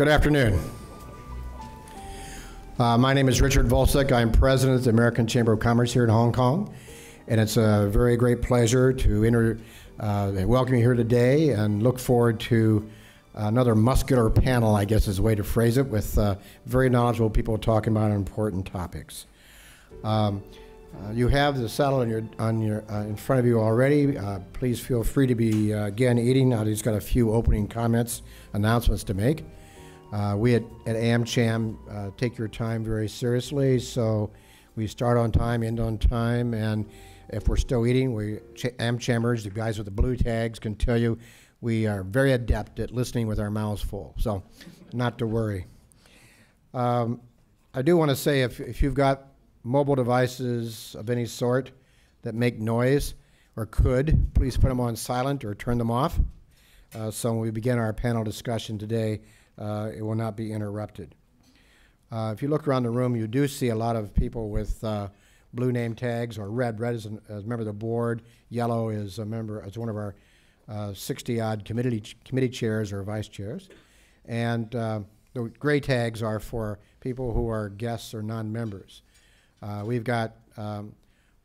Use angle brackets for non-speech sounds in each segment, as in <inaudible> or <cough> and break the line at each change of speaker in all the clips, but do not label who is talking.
Good afternoon. Uh, my name is Richard Vuylsteke. I'm president of the American Chamber of Commerce here in Hong Kong. And it's a very great pleasure to uh, welcome you here today and look forward to another muscular panel, I guess is the way to phrase it, with uh, very knowledgeable people talking about important topics. Um, uh, you have the saddle on your, on your, uh, in front of you already. Uh, please feel free to be, again, eating. I just got a few opening comments, announcements to make. Uh, we at, at AmCham uh, take your time very seriously, so we start on time, end on time, and if we're still eating, we ch- AmChammers, the guys with the blue tags, can tell you we are very adept at listening with our mouths full, so not to worry. Um, I do want to say if, if you've got mobile devices of any sort that make noise or could, please put them on silent or turn them off. Uh, so when we begin our panel discussion today, uh, it will not be interrupted. Uh, if you look around the room, you do see a lot of people with uh, blue name tags or red. Red is, a member of the board. Yellow is a member, as one of our 60-odd uh, committee committee chairs or vice chairs, and uh, the gray tags are for people who are guests or non-members. Uh, we've got um,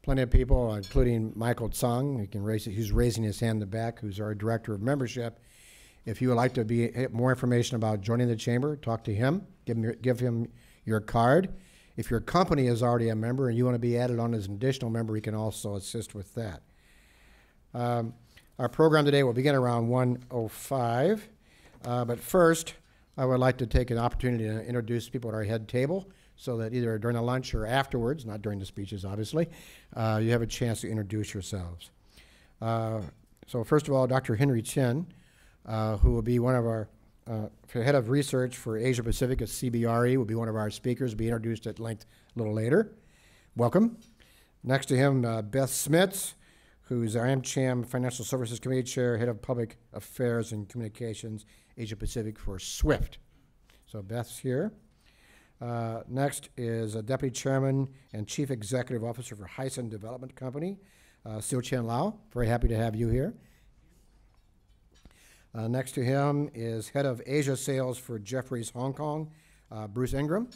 plenty of people, including Michael Tsang, can raise, who's raising his hand in the back, who's our director of membership. If you would like to be more information about joining the chamber, talk to him. Give him your, give him your card. If your company is already a member and you want to be added on as an additional member, he can also assist with that. Um, our program today will begin around 1:05, uh, but first, I would like to take an opportunity to introduce people at our head table so that either during the lunch or afterwards, not during the speeches, obviously, uh, you have a chance to introduce yourselves. Uh, so first of all, Dr. Henry Chen, uh, who will be one of our uh, head of research for Asia Pacific at CBRE, will be one of our speakers, be introduced at length a little later. Welcome. Next to him, uh, Beth Smits, who's our AmCham Financial Services Committee Chair, Head of Public Affairs and Communications, Asia Pacific for SWIFT. So Beth's here. Uh, next is a Deputy Chairman and Chief Executive Officer for Hysan Development Company, uh, Siu Chin Lau. Very happy to have you here. Uh, next to him is Head of Asia Sales for Jefferies Hong Kong, uh, Bruce Ingram.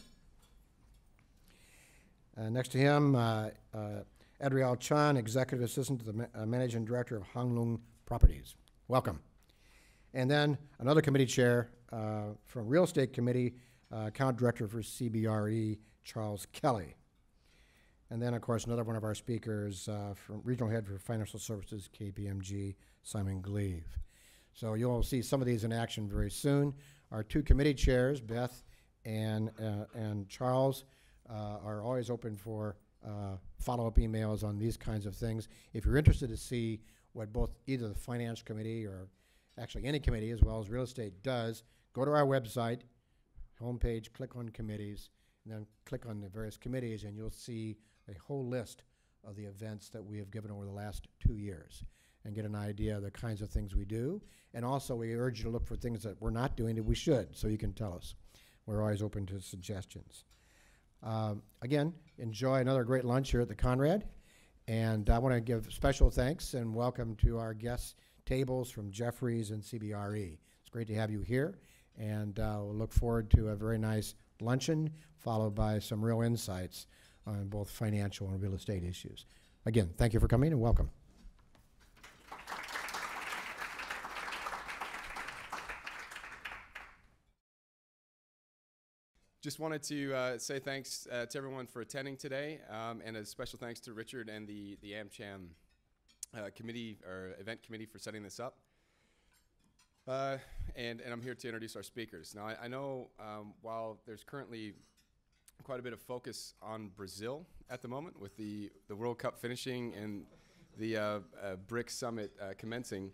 Uh, next to him, uh, uh, Adriel Chan, Executive Assistant to the Ma- uh, Managing Director of Hang Lung Properties. Welcome. And then another committee chair uh, from Real Estate Committee, uh, account director for CBRE, Charles Kelly. And then, of course, another one of our speakers uh, from Regional Head for Financial Services, KPMG, Simon Gleave. So you'll see some of these in action very soon. Our two committee chairs, Beth and, uh, and Charles, uh, are always open for uh, follow-up emails on these kinds of things. If you're interested to see what both either the Finance Committee or actually any committee as well as real estate does, go to our website, homepage, click on committees, and then click on the various committees, and you'll see a whole list of the events that we have given over the last two years and get an idea of the kinds of things we do. And also, we urge you to look for things that we're not doing that we should, so you can tell us. We're always open to suggestions. Um, again, enjoy another great lunch here at the Conrad. And I want to give special thanks and welcome to our guest tables from Jefferies and CBRE. It's great to have you here and uh, we'll look forward to a very nice luncheon followed by some real insights on both financial and real estate issues. Again, thank you for coming and welcome.
Just wanted to uh, say thanks uh, to everyone for attending today, um, and a special thanks to Richard and the the AmCham uh, committee or event committee for setting this up. Uh, and, and I'm here to introduce our speakers. Now, I, I know um, while there's currently quite a bit of focus on Brazil at the moment with the, the World Cup finishing and the uh, uh, BRICS summit commencing,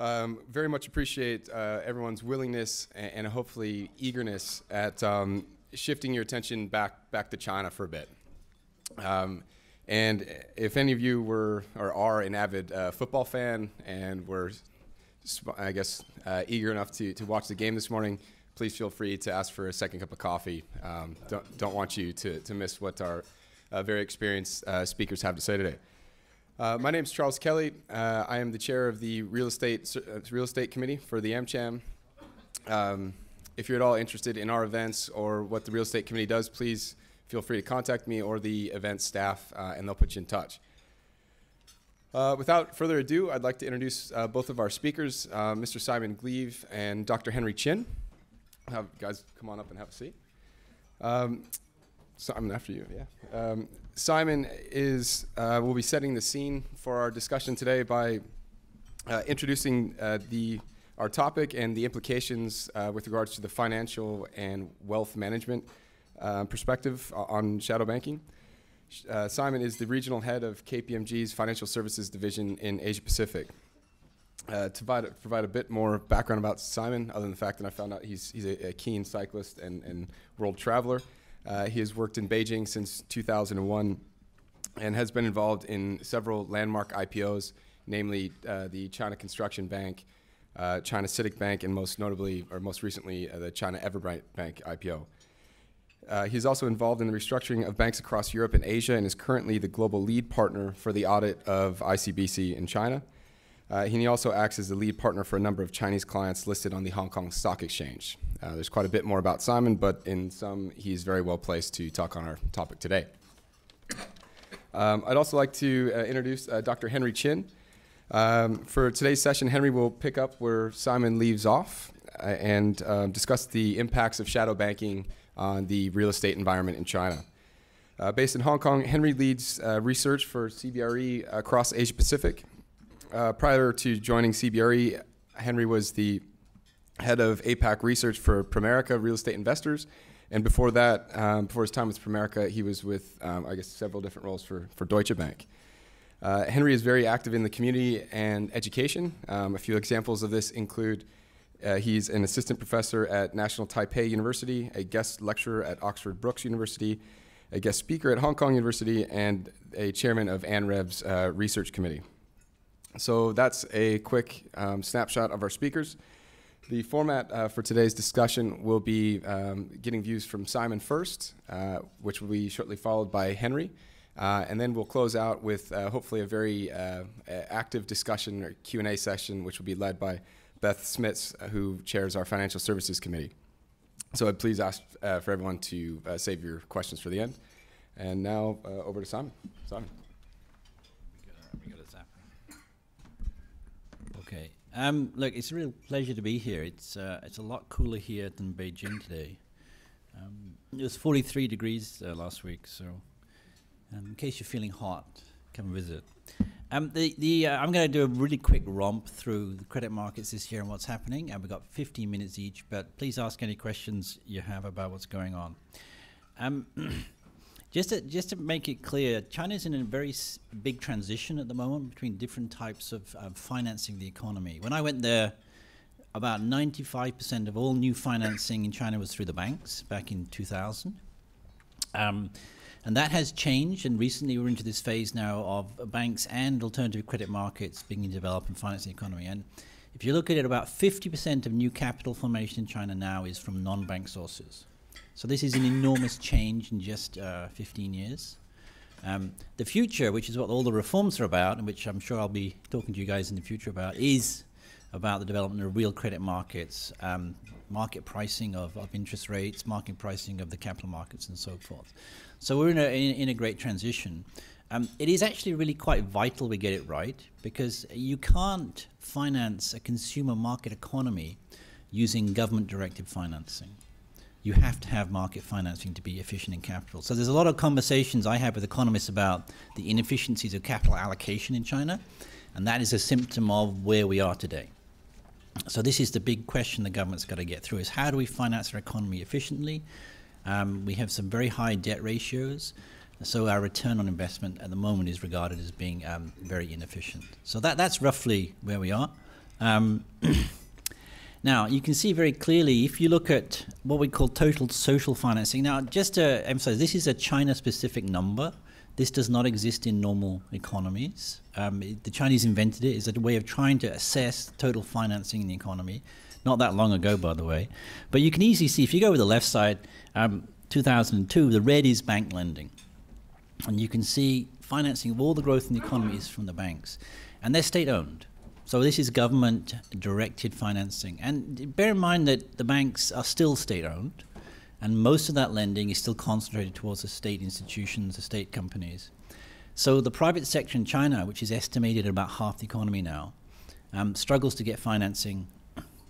um, very much appreciate uh, everyone's willingness and, and, hopefully eagerness at um, shifting your attention back, back to China for a bit. Um, and if any of you were or are an avid uh, football fan and were I guess, uh, eager enough to, to watch the game this morning, please feel free to ask for a second cup of coffee. Um, don't, don't want you to, to miss what our uh, very experienced uh, speakers have to say today. Uh, my name is Charles Kelly. Uh, I am the chair of the real estate uh, real estate committee for the AmCham. Um, if you're at all interested in our events or what the real estate committee does, please feel free to contact me or the event staff, uh, and they'll put you in touch. Uh, without further ado, I'd like to introduce uh, both of our speakers, Mr. Simon Gleave and Dr. Henry Chin. Have guys come on up and have a seat. Um, Simon, after you, yeah. Um, Simon is uh, will be setting the scene for our discussion today by uh, introducing uh, the our topic and the implications with regards to the financial and wealth management perspective on shadow banking. Uh, Simon is the regional head of KPMG's Financial Services Division in Asia Pacific. Uh, to provide, provide, a bit more background about Simon, other than the fact that I found out he's, he's a, a keen cyclist and, and world traveler, uh, he has worked in Beijing since 2001 and has been involved in several landmark IPOs, namely uh, the China Construction Bank, uh, China CITIC Bank, and most notably, or most recently, uh, the China Everbright Bank IPO. Uh, he's also involved in the restructuring of banks across Europe and Asia and is currently the global lead partner for the audit of ICBC in China. Uh, he also acts as the lead partner for a number of Chinese clients listed on the Hong Kong Stock Exchange. Uh, there's quite a bit more about Simon, but in sum, he's very well placed to talk on our topic today. Um, I'd also like to uh, introduce uh, Dr. Henry Chin. Um, for today's session, Henry will pick up where Simon leaves off uh, and um, discuss the impacts of shadow banking on the real estate environment in China. Uh, based in Hong Kong, Henry leads uh, research for CBRE across Asia Pacific. Uh, prior to joining CBRE, Henry was the head of APAC research for Pramerica Real Estate Investors. And before that, um, before his time with Pramerica, he was with, um, I guess, several different roles for, for Deutsche Bank. Uh, Henry is very active in the community and education. Um, a few examples of this include uh, he's an assistant professor at National Taipei University, a guest lecturer at Oxford Brookes University, a guest speaker at Hong Kong University, and a chairman of ANREV's uh, research committee. So that's a quick um, snapshot of our speakers. The format uh, for today's discussion will be um, getting views from Simon first, uh, which will be shortly followed by Henry. Uh, and then we'll close out with uh, hopefully a very uh, active discussion or Q&A session, which will be led by Beth Smits, uh, who chairs our Financial Services Committee. So I'd please ask for everyone to save your questions for the end. And now over to Simon. Simon.
Okay. Um, look, it's a real pleasure to be here. It's uh, it's a lot cooler here than Beijing today. Um, it was 43 degrees uh, last week, so um, in case you're feeling hot, come visit. Um, the, the, uh, I'm going to do a really quick romp through the credit markets this year and what's happening. And we've got 15 minutes each, but please ask any questions you have about what's going on. <clears throat> Just, to, just to make it clear, China's in a very big transition at the moment between different types of uh, financing the economy. When I went there, about 95% of all new financing in China was through the banks back in 2000. Um, and that has changed, and recently we're into this phase now of banks and alternative credit markets beginning to develop and finance the economy. And if you look at it, about 50% of new capital formation in China now is from non bank sources. So this is an enormous change in just uh, 15 years. Um, the future, which is what all the reforms are about, and which I'm sure I'll be talking to you guys in the future about, is about the development of real credit markets, um, market pricing of, of interest rates, market pricing of the capital markets, and so forth. So we're in a, in, in a great transition. Um, it is actually really quite vital we get it right because you can't finance a consumer market economy using government directed financing. You have to have market financing to be efficient in capital. So there's a lot of conversations I have with economists about the inefficiencies of capital allocation in China, and that is a symptom of where we are today. So this is the big question the government's got to get through is how do we finance our economy efficiently um, we have some very high debt ratios, so our return on investment at the moment is regarded as being um, very inefficient. So that, that's roughly where we are. Um, <clears throat> now, you can see very clearly if you look at what we call total social financing. Now, just to emphasize, this is a China specific number. This does not exist in normal economies. Um, the Chinese invented it as a way of trying to assess total financing in the economy. Not that long ago, by the way. But you can easily see if you go over the left side, um, 2002, the red is bank lending. And you can see financing of all the growth in the economy is from the banks. And they're state owned. So this is government directed financing. And bear in mind that the banks are still state owned, and most of that lending is still concentrated towards the state institutions, the state companies. So the private sector in China, which is estimated at about half the economy now, um, struggles to get financing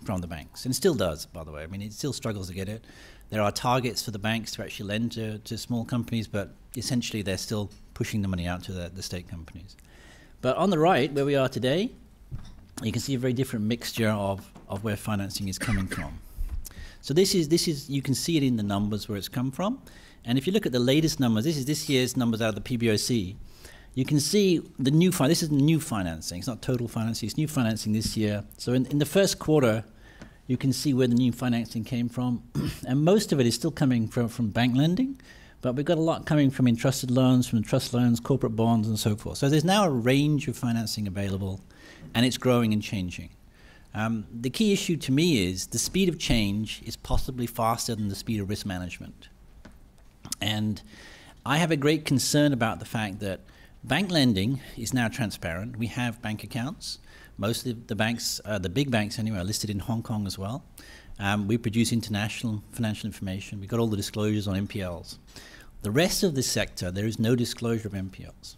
from the banks, and still does, by the way. I mean, it still struggles to get it. There are targets for the banks to actually lend to, to small companies, but essentially they're still pushing the money out to the, the state companies. But on the right, where we are today, you can see a very different mixture of, of where financing is coming from. So this is this is you can see it in the numbers where it's come from, and if you look at the latest numbers, this is this year's numbers out of the PBOC. You can see the new fin- this is new financing. It's not total financing. It's new financing this year. So in, in the first quarter, you can see where the new financing came from, <clears throat> and most of it is still coming from from bank lending. But we've got a lot coming from entrusted loans, from trust loans, corporate bonds, and so forth. So there's now a range of financing available, and it's growing and changing. Um, the key issue to me is the speed of change is possibly faster than the speed of risk management. And I have a great concern about the fact that bank lending is now transparent. We have bank accounts. Most of the banks, uh, the big banks anyway, are listed in Hong Kong as well. Um, we produce international financial information. We've got all the disclosures on NPLs. The rest of the sector, there is no disclosure of NPLs.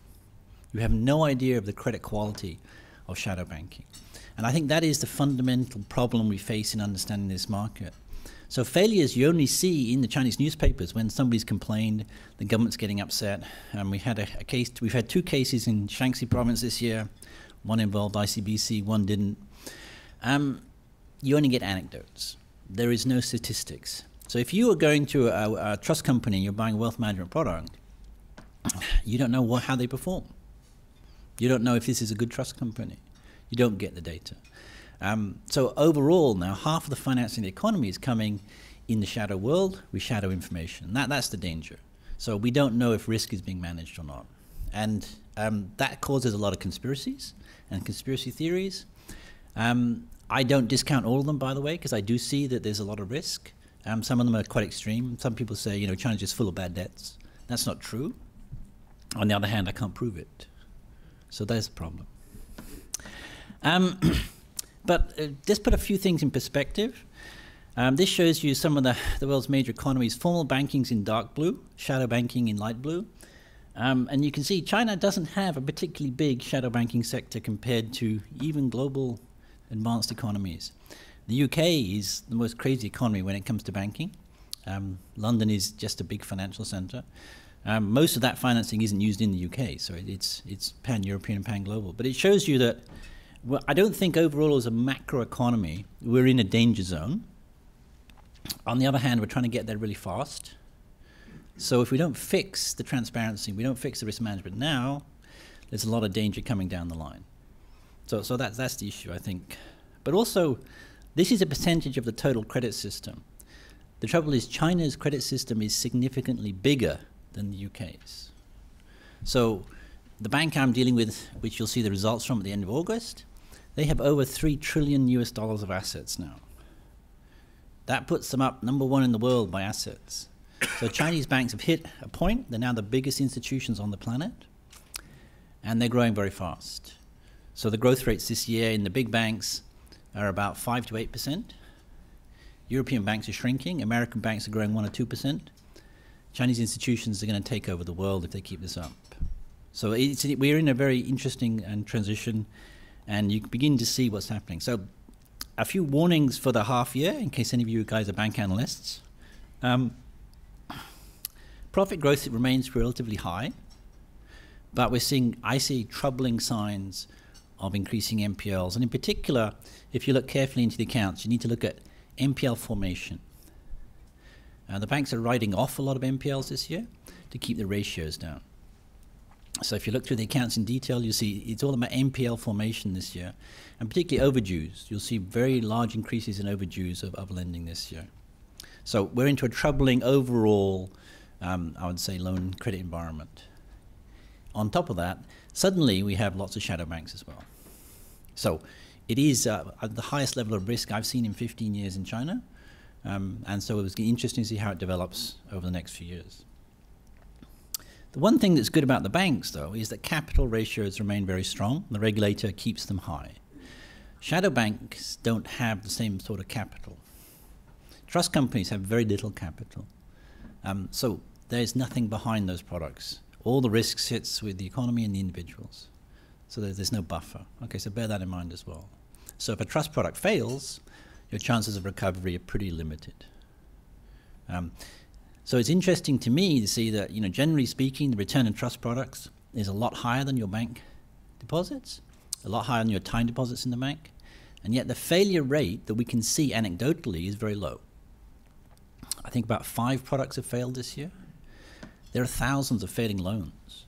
You have no idea of the credit quality of shadow banking. And I think that is the fundamental problem we face in understanding this market. So failures you only see in the Chinese newspapers when somebody's complained, the government's getting upset. Um, we had a, a, case, we've had two cases in Shaanxi province this year. One involved ICBC, one didn't. Um, you only get anecdotes. There is no statistics. So if you are going to a, a trust company and you're buying a wealth management product, you don't know what, how they perform. You don't know if this is a good trust company. You don't get the data. Um, so overall, now half of the financing of the economy is coming in the shadow world with shadow information. That, that's the danger. So we don't know if risk is being managed or not. And um, that causes a lot of conspiracies and conspiracy theories. Um, I don't discount all of them, by the way, because I do see that there's a lot of risk. Um, some of them are quite extreme. Some people say, you know, China's just full of bad debts. That's not true. On the other hand, I can't prove it. So there's a problem. Um, <clears throat> but uh, just put a few things in perspective. Um, this shows you some of the, the world's major economies. Formal banking's in dark blue, shadow banking in light blue. Um, and you can see China doesn't have a particularly big shadow banking sector compared to even global advanced economies. The UK is the most crazy economy when it comes to banking. Um, London is just a big financial centre. Um, most of that financing isn't used in the UK, so it's it's pan European and pan global. But it shows you that well, I don't think overall as a macro economy we're in a danger zone. On the other hand, we're trying to get there really fast. So if we don't fix the transparency, we don't fix the risk management now, there's a lot of danger coming down the line. So so that's that's the issue I think. But also, this is a percentage of the total credit system. The trouble is China's credit system is significantly bigger than the UK's. So the bank I'm dealing with, which you'll see the results from at the end of August, they have over 3 trillion US dollars of assets now. That puts them up number one in the world by assets. So Chinese banks have hit a point, they're now the biggest institutions on the planet, and they're growing very fast. So the growth rates this year in the big banks are about 5 to 8%. European banks are shrinking, American banks are growing 1 or 2%. Chinese institutions are going to take over the world if they keep this up. So we're in a very interesting and transition, and you begin to see what's happening. So, a few warnings for the half year in case any of you guys are bank analysts. Um, profit growth remains relatively high, but we're seeing, I see, troubling signs of increasing NPLs. And in particular, if you look carefully into the accounts, you need to look at NPL formation. Uh, the banks are writing off a lot of NPLs this year to keep the ratios down. So if you look through the accounts in detail, you'll see it's all about NPL formation this year, and particularly overdues. You'll see very large increases in overdues of, of lending this year. So we're into a troubling overall, um, I would say, loan credit environment. On top of that, suddenly we have lots of shadow banks as well. So it is uh, at the highest level of risk I've seen in 15 years in China. Um, and so it was interesting to see how it develops over the next few years. The one thing that's good about the banks, though, is that capital ratios remain very strong. The regulator keeps them high. Shadow banks don't have the same sort of capital. Trust companies have very little capital. Um, so there's nothing behind those products. All the risk sits with the economy and the individuals. So there, there's no buffer. Okay, so bear that in mind as well. So if a trust product fails, your chances of recovery are pretty limited. Um, so it's interesting to me to see that, you know, generally speaking, the return on trust products is a lot higher than your bank deposits, a lot higher than your time deposits in the bank, and yet the failure rate that we can see anecdotally is very low. I think about five products have failed this year. There are thousands of failing loans.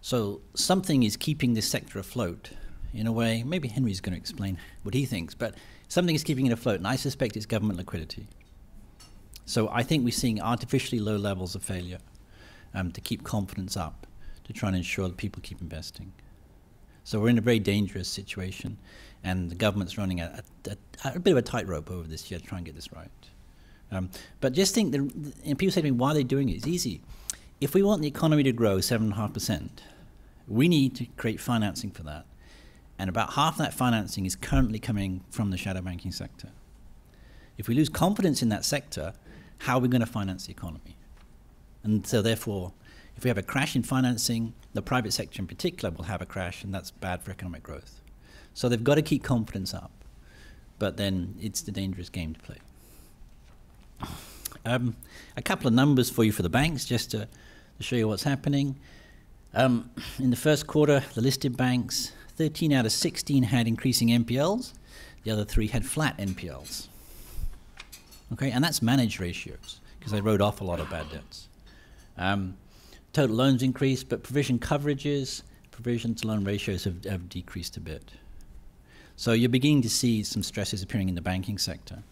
So something is keeping this sector afloat in a way. Maybe Henry's going to explain what he thinks, but something is keeping it afloat, and I suspect it's government liquidity. So I think we're seeing artificially low levels of failure um, to keep confidence up, to try and ensure that people keep investing. So we're in a very dangerous situation, and the government's running a, a, a, bit of a tightrope over this year to try and get this right. Um, but just think, the, and people say to me, why are they doing it? It's easy. If we want the economy to grow 7.5%, we need to create financing for that. And about half that financing is currently coming from the shadow banking sector. If we lose confidence in that sector, how are we going to finance the economy? And so, therefore, if we have a crash in financing, the private sector in particular will have a crash, and that's bad for economic growth. So, they've got to keep confidence up. But then it's the dangerous game to play. Um, a couple of numbers for you for the banks, just to, to show you what's happening. Um, in the first quarter, the listed banks, 13 out of 16 had increasing NPLs. The other three had flat NPLs. Okay, and that's managed ratios because they wrote off a lot of bad debts. Um, total loans increased, but provision coverages, provision to loan ratios have, have decreased a bit. So you're beginning to see some stresses appearing in the banking sector.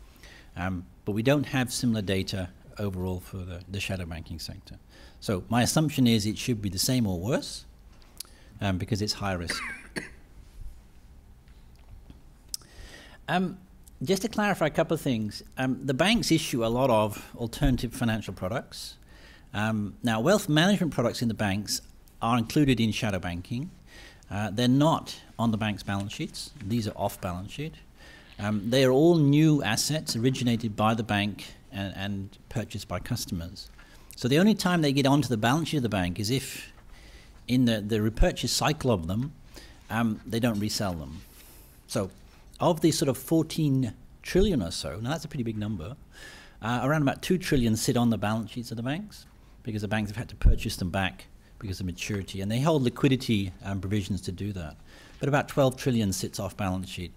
Um, but we don't have similar data overall for the, the, shadow banking sector. So my assumption is it should be the same or worse um, because it's high risk. Um, just to clarify a couple of things, um, the banks issue a lot of alternative financial products. Um, now, wealth management products in the banks are included in shadow banking. Uh, they're not on the bank's balance sheets. These are off balance sheet. Um, they are all new assets originated by the bank and, and, purchased by customers. So the only time they get onto the balance sheet of the bank is if, in the, the repurchase cycle of them, um, they don't resell them. So, of the sort of 14 trillion or so, now that's a pretty big number, uh, around about 2 trillion sit on the balance sheets of the banks because the banks have had to purchase them back because of maturity, and they hold liquidity um, provisions to do that. But about 12 trillion sits off balance sheet.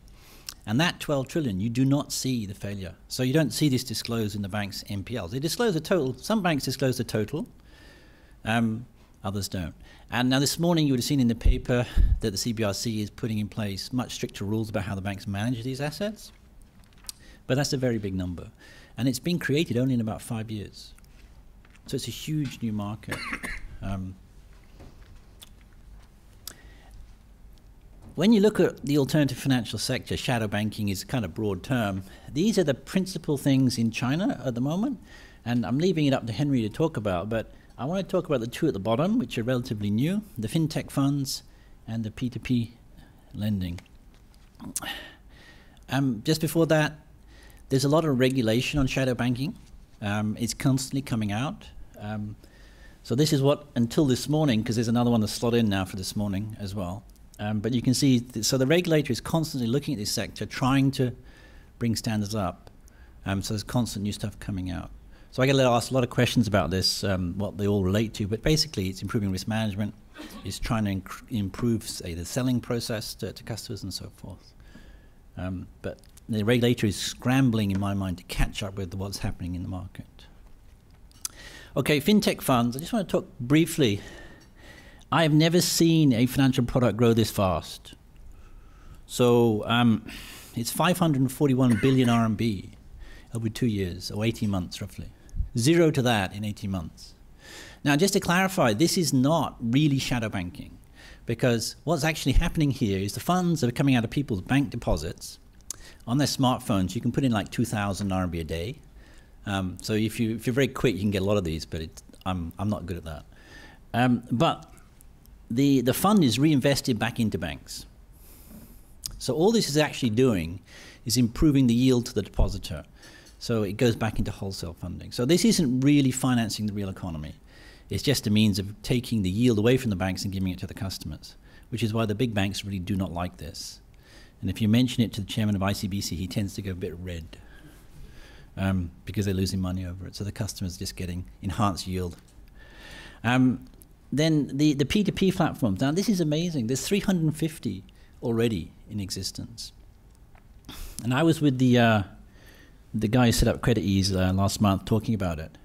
And that 12 trillion, you do not see the failure. So you don't see this disclosed in the bank's NPLs. They disclose the total. Some banks disclose the total, um, others don't. And now this morning you would have seen in the paper that the CBRC is putting in place much stricter rules about how the banks manage these assets. But that's a very big number. And it's been created only in about five years. So it's a huge new market. <coughs> Um, when you look at the alternative financial sector, shadow banking is a kind of broad term. These are the principal things in China at the moment, and I'm leaving it up to Henry to talk about. But I want to talk about the two at the bottom, which are relatively new: the fintech funds and the P2P lending. Um, just before that, there's a lot of regulation on shadow banking. Um, it's constantly coming out. Um, so this is what until this morning, because there's another one to slot in now for this morning as well. Um, but you can see, th- so the regulator is constantly looking at this sector, trying to bring standards up. Um, so there's constant new stuff coming out. So I get asked a lot of questions about this, um, what they all relate to. But basically, it's improving risk management, it's trying to improve, say, the selling process to, to customers and so forth. Um, but the regulator is scrambling, in my mind, to catch up with what's happening in the market. Okay, fintech funds. I just want to talk briefly I have never seen a financial product grow this fast. So um, it's 541 billion RMB over two years, or 18 months roughly. Zero to that in 18 months. Now, just to clarify, this is not really shadow banking because what's actually happening here is the funds are coming out of people's bank deposits on their smartphones. You can put in like 2,000 RMB a day. Um, so if, you, if you're very quick, you can get a lot of these, but I'm, I'm not good at that. Um, but the, the fund is reinvested back into banks. So all this is actually doing is improving the yield to the depositor. So it goes back into wholesale funding. So this isn't really financing the real economy. It's just a means of taking the yield away from the banks and giving it to the customers, which is why the big banks really do not like this. And if you mention it to the chairman of ICBC, he tends to go a bit red um, because they're losing money over it. So the customer's are just getting enhanced yield. Um, then the, the P2P platforms. Now, this is amazing. There's 350 already in existence. And I was with the, uh, the guy who set up CreditEase uh, last month talking about it.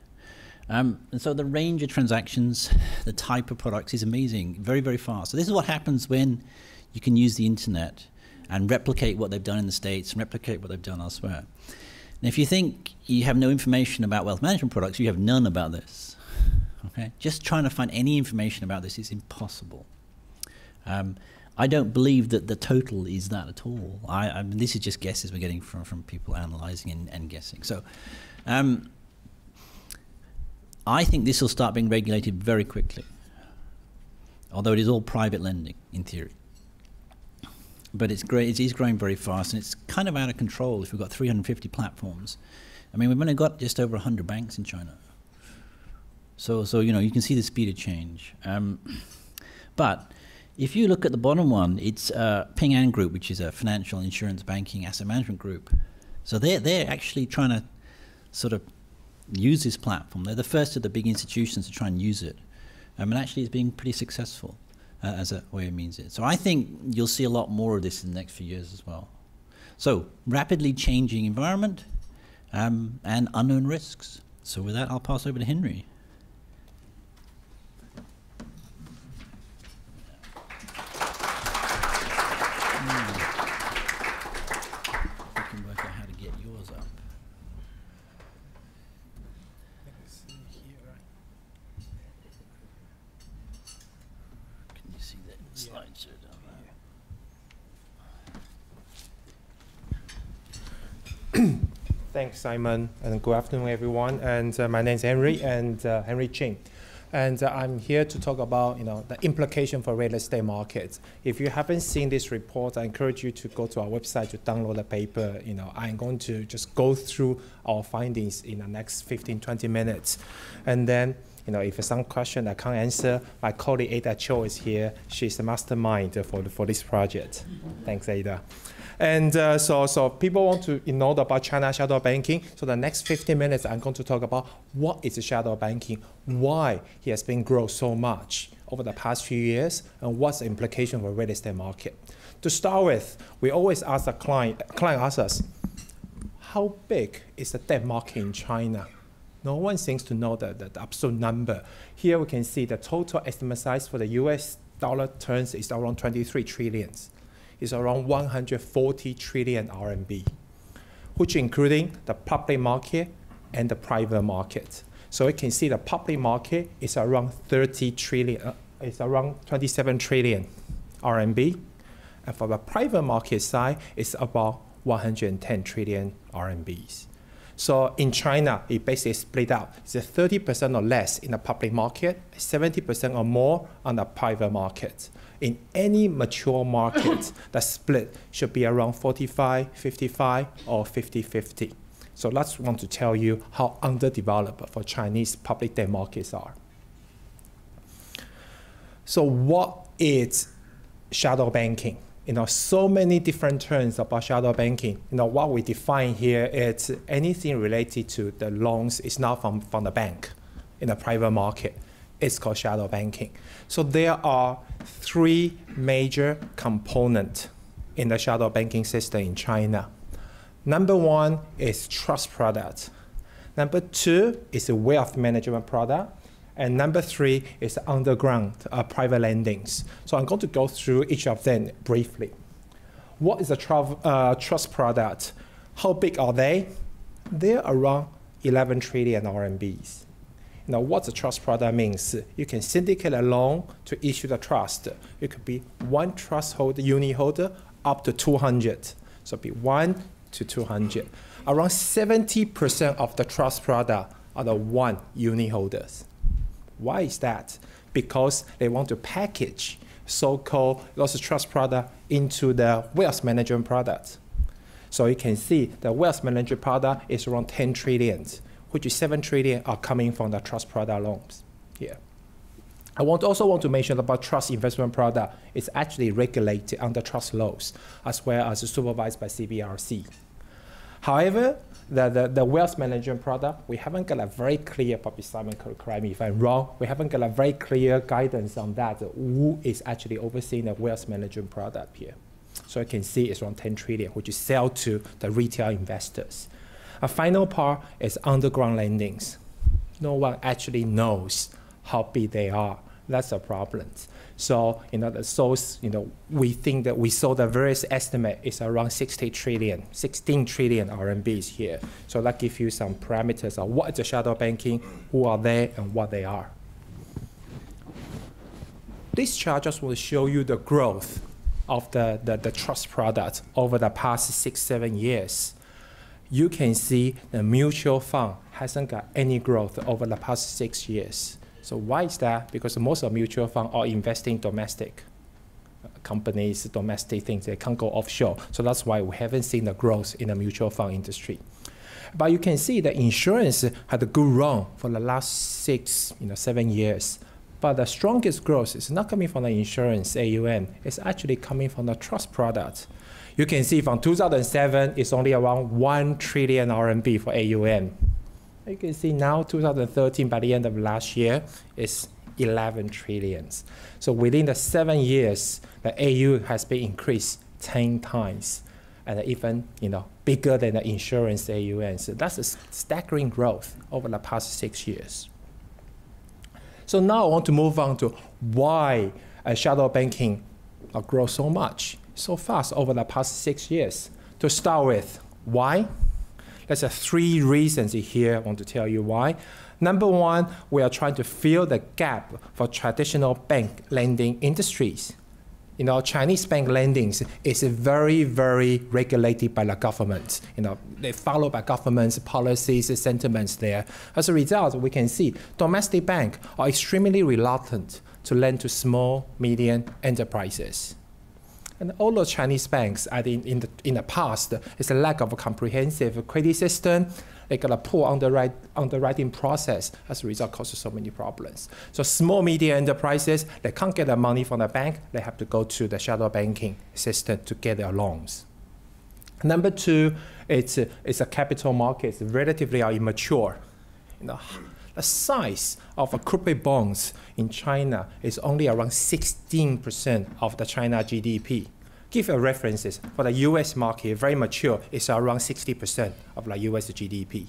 Um, and so the range of transactions, the type of products is amazing, very, very fast. So this is what happens when you can use the internet and replicate what they've done in the States and replicate what they've done elsewhere. And if you think you have no information about wealth management products, you have none about this. Okay? Just trying to find any information about this is impossible. Um, I don't believe that the total is that at all. I, I mean, this is just guesses we're getting from, from people analyzing and, and guessing. So um, I think this will start being regulated very quickly, although it is all private lending in theory. But it's great. It is growing very fast, and it's kind of out of control. If we've got 350 platforms, I mean, we've only got just over 100 banks in China. So, so you know, you can see the speed of change. Um, but if you look at the bottom one, it's uh, Ping An Group, which is a financial, insurance, banking, asset management group. So they're they're actually trying to sort of use this platform. They're the first of the big institutions to try and use it, um, and actually, it's being pretty successful uh, as a way it means it. So I think you'll see a lot more of this in the next few years as well. So rapidly changing environment um, and unknown risks. So with that, I'll pass over to Henry. <coughs>
Thanks, Simon, and good afternoon, everyone. And uh, my name is Henry, and uh, Henry Chin. And uh, I'm here to talk about, you know, the implication for real estate markets. If you haven't seen this report, I encourage you to go to our website to download the paper. You know, I'm going to just go through our findings in the next 15, 20 minutes. And then, you know, if there's some question I can't answer, my colleague Ada Cho is here. She's the mastermind for, the, for this project. Thanks, Ada. And uh, so, so people want to know about China shadow banking. So the next 15 minutes, I'm going to talk about what is shadow banking, why it has been growing so much over the past few years, and what's the implication for real estate market. To start with, we always ask the client, client asks us, how big is the debt market in China? No one seems to know the, the, the, absolute number. Here we can see the total estimate size for the US dollar terms is around 23 trillions is around 140 trillion RMB, which including the public market and the private market. So you can see the public market is around 30 trillion, uh, it's around 27 trillion RMB. And for the private market side, it's about 110 trillion RMBs. So in China, it basically split out. It's 30% or less in the public market, 70% or more on the private market in any mature market, <laughs> the split should be around 45, 55, or 50, 50. So let's want to tell you how underdeveloped for Chinese public debt markets are. So what is shadow banking? You know, so many different terms about shadow banking. You know, what we define here is anything related to the loans is not from, from the bank in the private market. It's called shadow banking. So there are three major components in the shadow banking system in China. Number one is trust product. Number two is a wealth management product. And number three is underground uh, private lendings. So I'm going to go through each of them briefly. What is a uh, trust product? How big are they? They're around 11 trillion RMBs. Now, what the trust product means, you can syndicate a loan to issue the trust. It could be one trust holder, unit holder, up to 200. So be one to 200. Around 70% of the trust product are the one unit holders. Why is that? Because they want to package so-called loss trust product into the wealth management product. So you can see the wealth management product is around 10 trillion, which is 7 trillion are coming from the trust product loans here. I want also want to mention about trust investment product. It's actually regulated under trust laws as well as supervised by CBRC. However, the, the, the, wealth management product, we haven't got a very clear, Probably Simon correct me if I'm wrong, we haven't got a very clear guidance on that, who is actually overseeing the wealth management product here. So you can see it's around 10 trillion, which is sell to the retail investors. A final part is underground landings. No one actually knows how big they are. That's a problem. So, you know, the source, you know, we think that we saw the various estimate is around 60 trillion, 16 trillion RMBs here. So that gives you some parameters of what is the shadow banking, who are they, and what they are. This chart just will show you the growth of the, the, the trust product over the past six, seven years. You can see the mutual fund hasn't got any growth over the past six years. So why is that? Because most of mutual fund are investing domestic uh, companies, domestic things. They can't go offshore. So that's why we haven't seen the growth in the mutual fund industry. But you can see that insurance had a good run for the last six, you know, seven years. But the strongest growth is not coming from the insurance AUM. It's actually coming from the trust product. You can see from 2007, it's only around 1 trillion RMB for AUM. You can see now 2013 by the end of last year is 11 trillions. So within the seven years, the AU has been increased 10 times and even you know bigger than the insurance AUM. So that's a staggering growth over the past six years. So now I want to move on to why uh, shadow banking uh, grow so much, so fast over the past six years. To start with, why? There's three reasons here I want to tell you why. Number one, we are trying to fill the gap for traditional bank lending industries. You know, Chinese bank lending is very, very regulated by the government. You know, they follow by government's policies, sentiments there. As a result, we can see domestic banks are extremely reluctant to lend to small, medium enterprises. And all the Chinese banks in, in, the, in the past is a lack of a comprehensive credit system. They got a poor underwrite, underwriting process. As a result, causes so many problems. So small media enterprises, they can't get the money from the bank. They have to go to the shadow banking system to get their loans. Number two, it's, it's a capital market. It's relatively immature. You know, the size of a corporate bonds in China is only around 16% of the China GDP. Give a references for the US market, very mature, it's around 60% of the US GDP.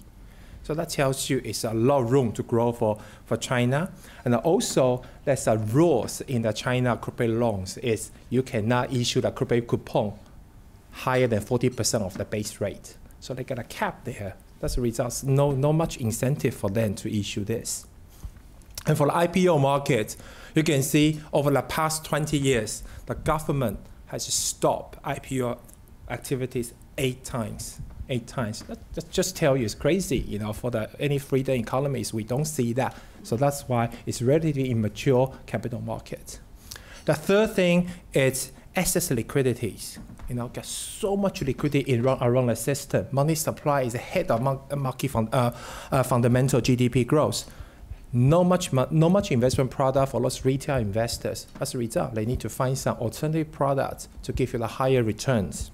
So that tells you it's a lot of room to grow for, for China. And also, there's a rules in the China corporate loans is you cannot issue the corporate coupon higher than 40% of the base rate. So they got a cap there. That's the result. No, no much incentive for them to issue this. And for the IPO market, you can see over the past 20 years, the government has stopped IPO activities eight times. Eight times. That just tell you it's crazy. You know, for the any freedom economies, we don't see that. So that's why it's relatively immature capital market. The third thing is excess liquidities you know, get so much liquidity in, around the system. Money supply is ahead of market fund, uh, uh, fundamental GDP growth. No much, no much investment product for those retail investors. As a result, they need to find some alternative products to give you the higher returns.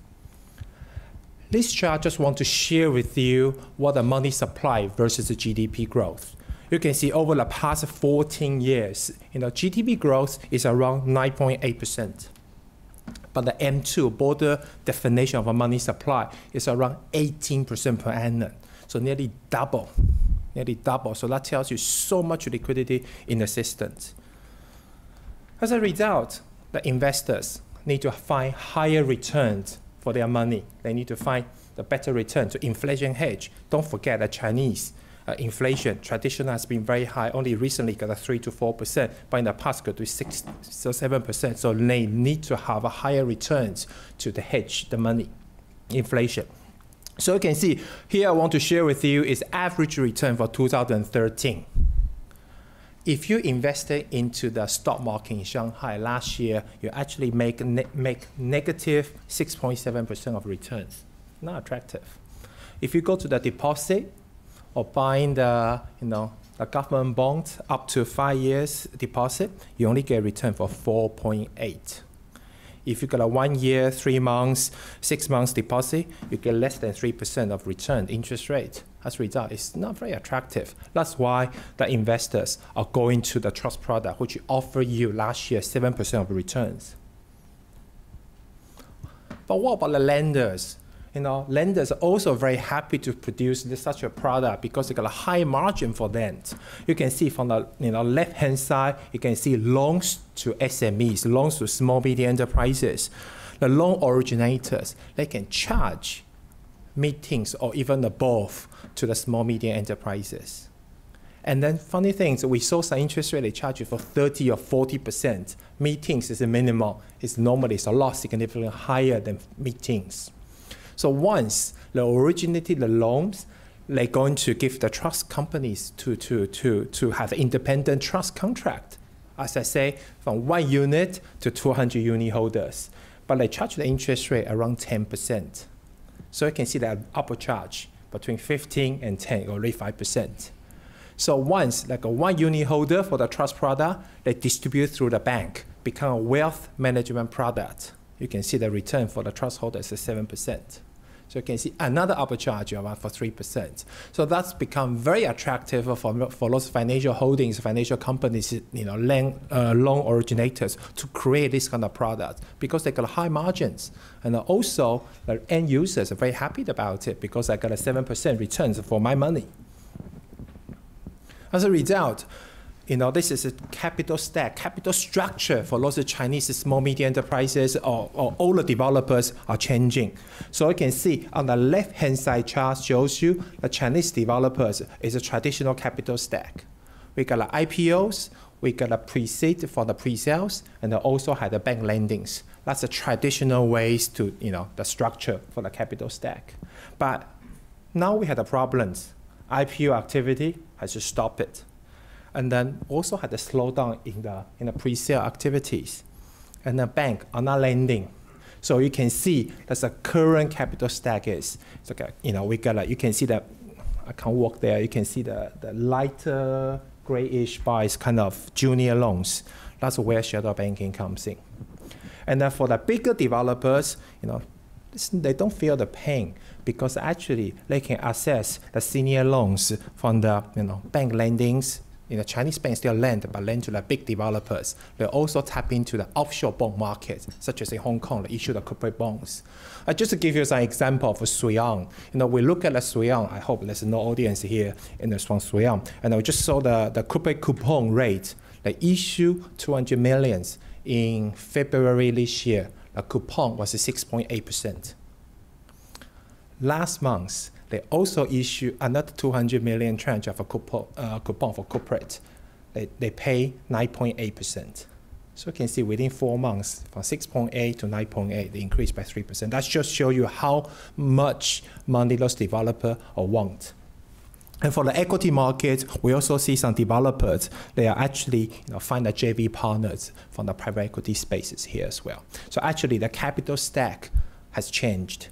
This chart just want to share with you what the money supply versus the GDP growth. You can see over the past 14 years, you know, GDP growth is around 9.8 percent but the M2 border definition of a money supply is around 18% per annum. So nearly double, nearly double. So that tells you so much liquidity in the system. As a result, the investors need to find higher returns for their money. They need to find the better return to inflation hedge. Don't forget that Chinese uh, inflation traditionally has been very high, only recently got a 3 to 4%, but in the past got to 6 to 7%. So they need to have a higher returns to the hedge the money, inflation. So you can see here I want to share with you is average return for 2013. if you invested into the stock market in Shanghai last year, you actually make ne- make negative 6.7% of returns. Not attractive. If you go to the deposit or buying the you know the government bond up to five years deposit, you only get return for 4.8. If you got a one year, three months, six months deposit, you get less than 3% of return interest rate. As a result, it's not very attractive. That's why the investors are going to the trust product, which offer you last year 7% of returns. But what about the lenders? You know, lenders are also very happy to produce this, such a product because they got a high margin for them. You can see from the you know, left-hand side, you can see loans to SMEs, loans to small medium enterprises. The loan originators, they can charge meetings or even above to the small medium enterprises. And then funny things, we saw some interest rate they charge you for 30 or 40%. Meetings is a minimum. It's normally it's a lot significantly higher than meetings. So once they originated the loans, they're going to give the trust companies to, to, to, to have independent trust contract. As I say, from one unit to 200 unit holders. But they charge the interest rate around 10%. So you can see that upper charge between 15 and 10 or 5%. So once, like a one unit holder for the trust product, they distribute through the bank, become a wealth management product. You can see the return for the trust holder is 7%. So you can see another upcharge of for 3%. So that's become very attractive for, for those financial holdings, financial companies, you know, loan, uh, loan originators to create this kind of product because they got high margins. And also the end users are very happy about it because I got a 7% returns for my money. As a result, you know, this is a capital stack, capital structure for lots of Chinese small media enterprises or, or all the developers are changing. So you can see on the left-hand side chart shows you the Chinese developers is a traditional capital stack. We got the IPOs, we got a pre-seed for the pre-sales, and also had the bank lendings. That's the traditional ways to, you know, the structure for the capital stack. But now we had the problems. IPO activity has to stop it and then also had a slowdown in the in the pre-sale activities, and the bank are not lending. So you can see that the current capital stack is. So you know we got like you can see that I can't walk there. You can see the the lighter grayish bar is kind of junior loans. That's where shadow banking comes in. And then for the bigger developers, you know, they don't feel the pain because actually they can access the senior loans from the you know bank lendings you know, Chinese banks still lend, but lend to the big developers. They also tap into the offshore bond market, such as in Hong Kong, they issue the corporate bonds. Uh, just to give you an example of On, you know, we look at the On, I hope there's no audience here in this from Shui On, and I just saw the, the corporate coupon rate. They issue 200 millions in February this year. The coupon was 6.8%. Last month, they also issue another 200 million tranche of a coupon, uh, coupon for corporate. They, they pay 9.8%. So you can see within four months, from 6.8 to 9.8, they increased by 3%. That just show you how much money those developer want. And for the equity market, we also see some developers, they are actually you know, find the JV partners from the private equity spaces here as well. So actually the capital stack has changed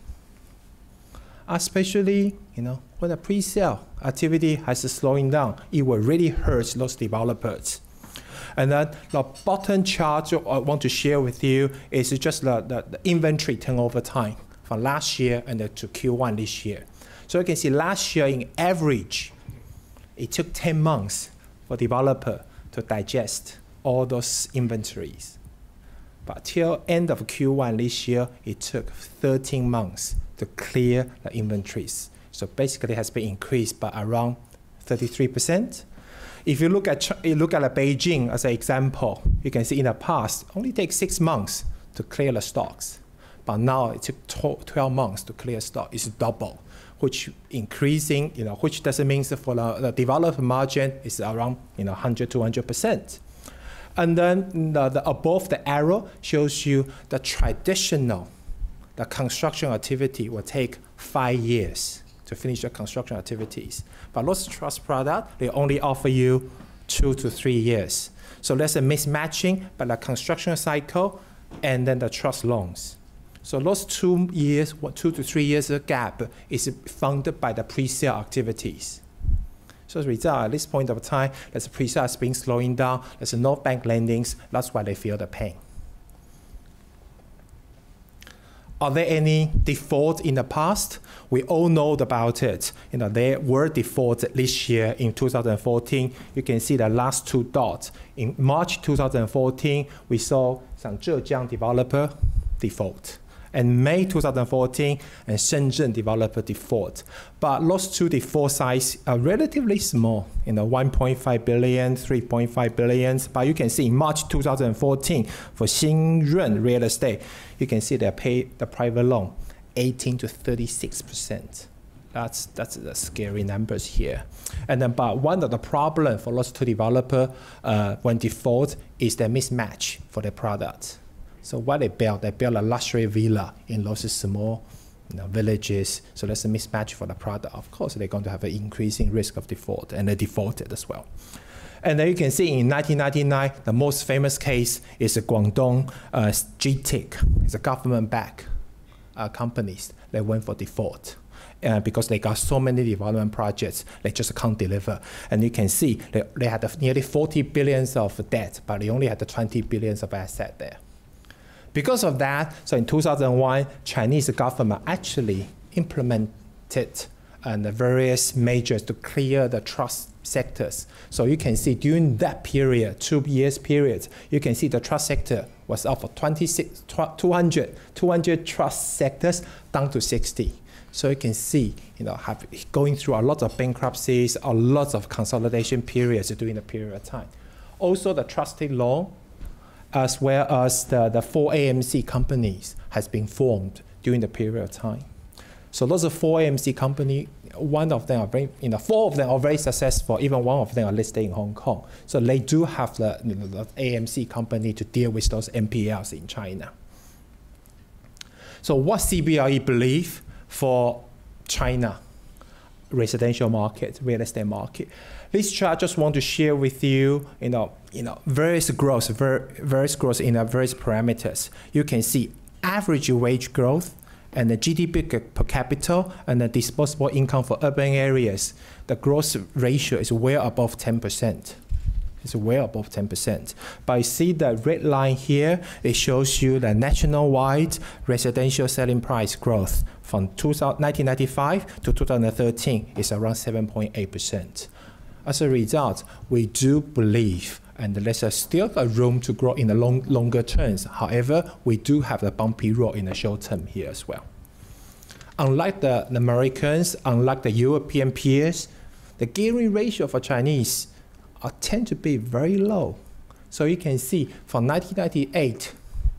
especially you know when the pre-sale activity has slowing down, it will really hurt those developers. And then the bottom chart I want to share with you is just the, the, the inventory turnover time from last year and to Q1 this year. So you can see last year in average, it took 10 months for developer to digest all those inventories. But till end of Q1 this year, it took 13 months to clear the inventories. So basically has been increased by around 33%. If you look at you look at Beijing as an example, you can see in the past only takes six months to clear the stocks, but now it took 12 months to clear stock. It's double, which increasing, you know, which doesn't mean for the, the developer margin is around you know 100 200 percent. And then the, the above the arrow shows you the traditional the construction activity will take five years to finish the construction activities. But those trust products, they only offer you two to three years. So there's a mismatching by the construction cycle and then the trust loans. So those two years, two to three years gap is funded by the pre-sale activities. So as a result, at this point of time, there's pre-sale has been slowing down, there's no bank lendings, that's why they feel the pain. Are there any defaults in the past? We all know about it. You know, there were defaults this year in 2014. You can see the last two dots. In March 2014, we saw some Zhejiang developer default and May 2014 and Shenzhen developer default. But those two default size are relatively small, you know, 1.5 billion, 3.5 billion. But you can see in March 2014 for Xingyuan real estate, you can see they pay the private loan 18 to 36 percent. That's that's the scary numbers here. And then, but one of the problem for those two developer uh, when default is the mismatch for the product. So what they build, they build a luxury villa in those small you know, villages. So that's a mismatch for the product. Of course, they're going to have an increasing risk of default, and they defaulted as well. And then you can see in 1999, the most famous case is the Guangdong uh, GITIC. It's a government-backed uh, companies that went for default. Uh, because they got so many development projects, they just can't deliver. And you can see they, they had nearly 40 billions of debt, but they only had the 20 billions of asset there. Because of that, so in 2001, Chinese government actually implemented and the various measures to clear the trust sectors. So you can see during that period, two years period, you can see the trust sector was up for 26, 200, 200 trust sectors down to 60. So you can see, you know, have, going through a lot of bankruptcies, a lot of consolidation periods during the period of time. Also, the trustee loan as well as the, the four AMC companies has been formed during the period of time. So those are four AMC company. One of them are very, you know, four of them are very successful. Even one of them are listed in Hong Kong. So they do have the, you know, the AMC company to deal with those NPLs in China. So what CBRE believe for China residential market, real estate market? This chart just want to share with you, you know, you know, various growth, various growth in various parameters. You can see average wage growth and the GDP per capita and the disposable income for urban areas. The growth ratio is well above 10%. It's well above 10%. But you see the red line here, it shows you the nationwide residential selling price growth from 1995 to 2013 is around 7.8%. As a result, we do believe and there's still a room to grow in the long, longer terms. However, we do have a bumpy road in the short term here as well. Unlike the, the Americans, unlike the European peers, the gearing ratio for Chinese are, tend to be very low. So you can see from 1998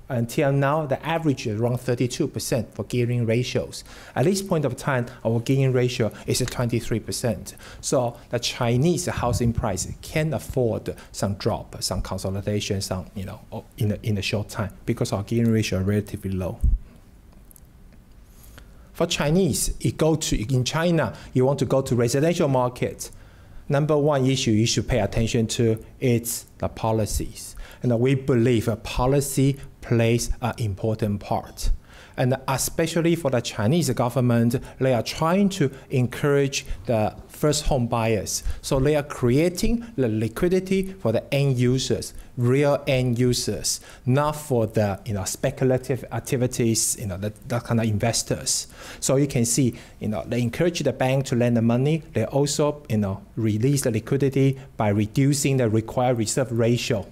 until now, the average is around 32% for gearing ratios. At this point of time, our gearing ratio is 23%. So the Chinese housing price can afford some drop, some consolidation, some you know in the in the short time because our gearing ratio is relatively low. For Chinese, you go to in China, you want to go to residential market. Number one issue you should pay attention to is the policies. And we believe a policy plays an important part. And especially for the Chinese government, they are trying to encourage the first home buyers. So they are creating the liquidity for the end users, real end users, not for the you know speculative activities, you know, that, that kind of investors. So you can see, you know, they encourage the bank to lend the money. They also, you know, release the liquidity by reducing the required reserve ratio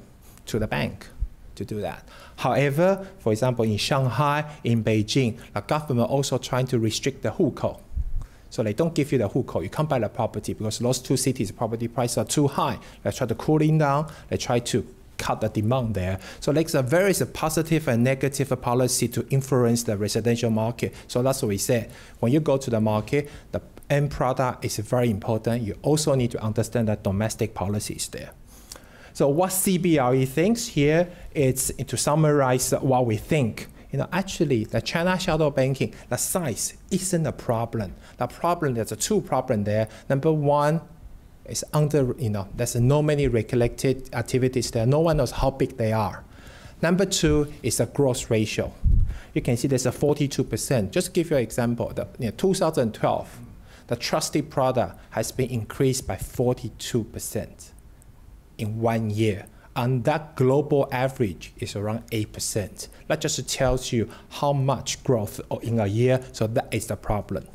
to the bank to do that. However, for example, in Shanghai, in Beijing, the government also trying to restrict the hukou. So they don't give you the hukou. You can't buy the property because those two cities' property prices are too high. They try to cooling down. They try to cut the demand there. So there's a very positive and negative policy to influence the residential market. So that's what we said. When you go to the market, the end product is very important. You also need to understand the domestic policies there. So what CBRE thinks here is to summarize what we think. You know, actually, the China shadow banking, the size isn't a problem. The problem, there's a two problem there. Number one, it's under, you know, there's no many regulated activities there. No one knows how big they are. Number two is the growth ratio. You can see there's a 42%. Just give you an example, the, you know, 2012, the trusted product has been increased by 42% in one year. And that global average is around 8%. That just tells you how much growth in a year, so that is the problem.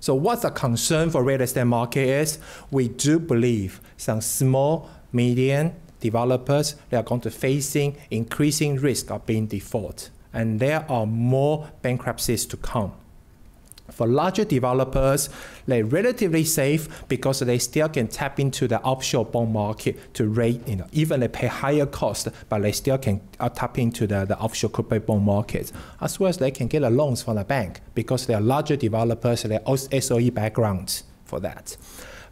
So what's the concern for real estate market is we do believe some small, medium developers they are going to facing increasing risk of being default, and there are more bankruptcies to come. For larger developers, they're relatively safe because they still can tap into the offshore bond market to rate, you know, even they pay higher cost, but they still can uh, tap into the, the offshore corporate bond market, as well as they can get loans from the bank because they are larger developers, they are SOE backgrounds for that.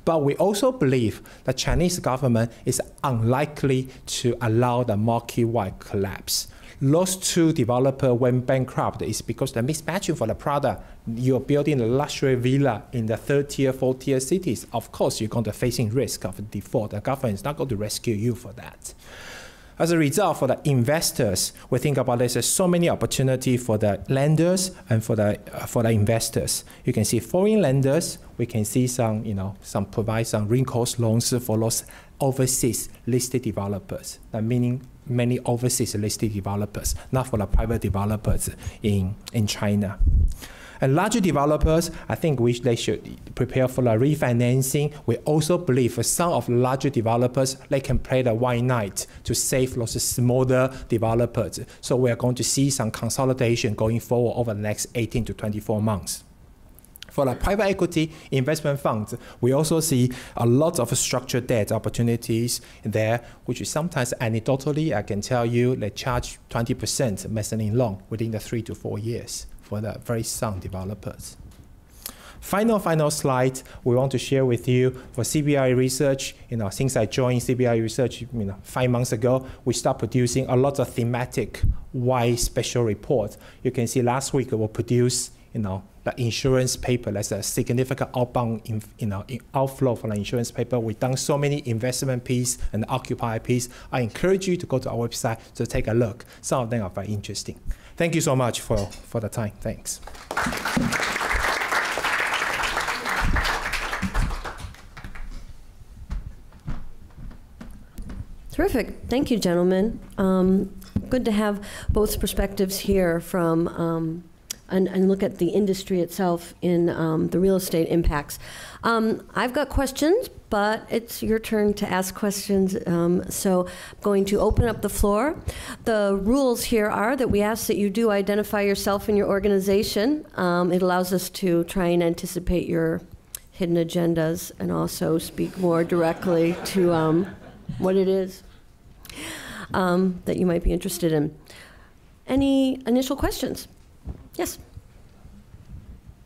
But we also believe the Chinese government is unlikely to allow the market-wide collapse those two developers went bankrupt is because the mismatching for the product. You're building a luxury villa in the third tier, fourth tier cities. Of course, you're going to facing risk of default. The government is not going to rescue you for that. As a result, for the investors, we think about this. there's so many opportunity for the lenders and for the uh, for the investors. You can see foreign lenders. We can see some, you know, some provide some recourse loans for those overseas listed developers. That meaning many overseas listed developers, not for the private developers in, in China. And larger developers, I think we, they should prepare for the refinancing. We also believe some of larger developers, they can play the white knight to save those smaller developers. So we are going to see some consolidation going forward over the next 18 to 24 months. For the private equity investment funds, we also see a lot of structured debt opportunities there, which is sometimes anecdotally, I can tell you, they charge 20% mezzanine loan within the three to four years for the very sound developers. Final, final slide we want to share with you for CBRE Research. You know, since I joined CBRE Research, you know, five months ago, we start producing a lot of thematic wide special reports. You can see last week we produced, you know, the insurance paper. That's a significant outbound, in, you know, outflow from the insurance paper. We've done so many investment piece and occupy piece. I encourage you to go to our website to take a look. Some of them are very interesting. Thank you so much for, for the time. Thanks.
Terrific. Thank you, gentlemen. Um, good to have both perspectives here from um, and, and look at the industry itself in um, the real estate impacts. Um, I've got questions, but it's your turn to ask questions. Um, so I'm going to open up the floor. The rules here are that we ask that you do identify yourself and your organization. Um, it allows us to try and anticipate your hidden agendas and also speak more directly to um, what it is um, that you might be interested in. Any initial questions? Yes.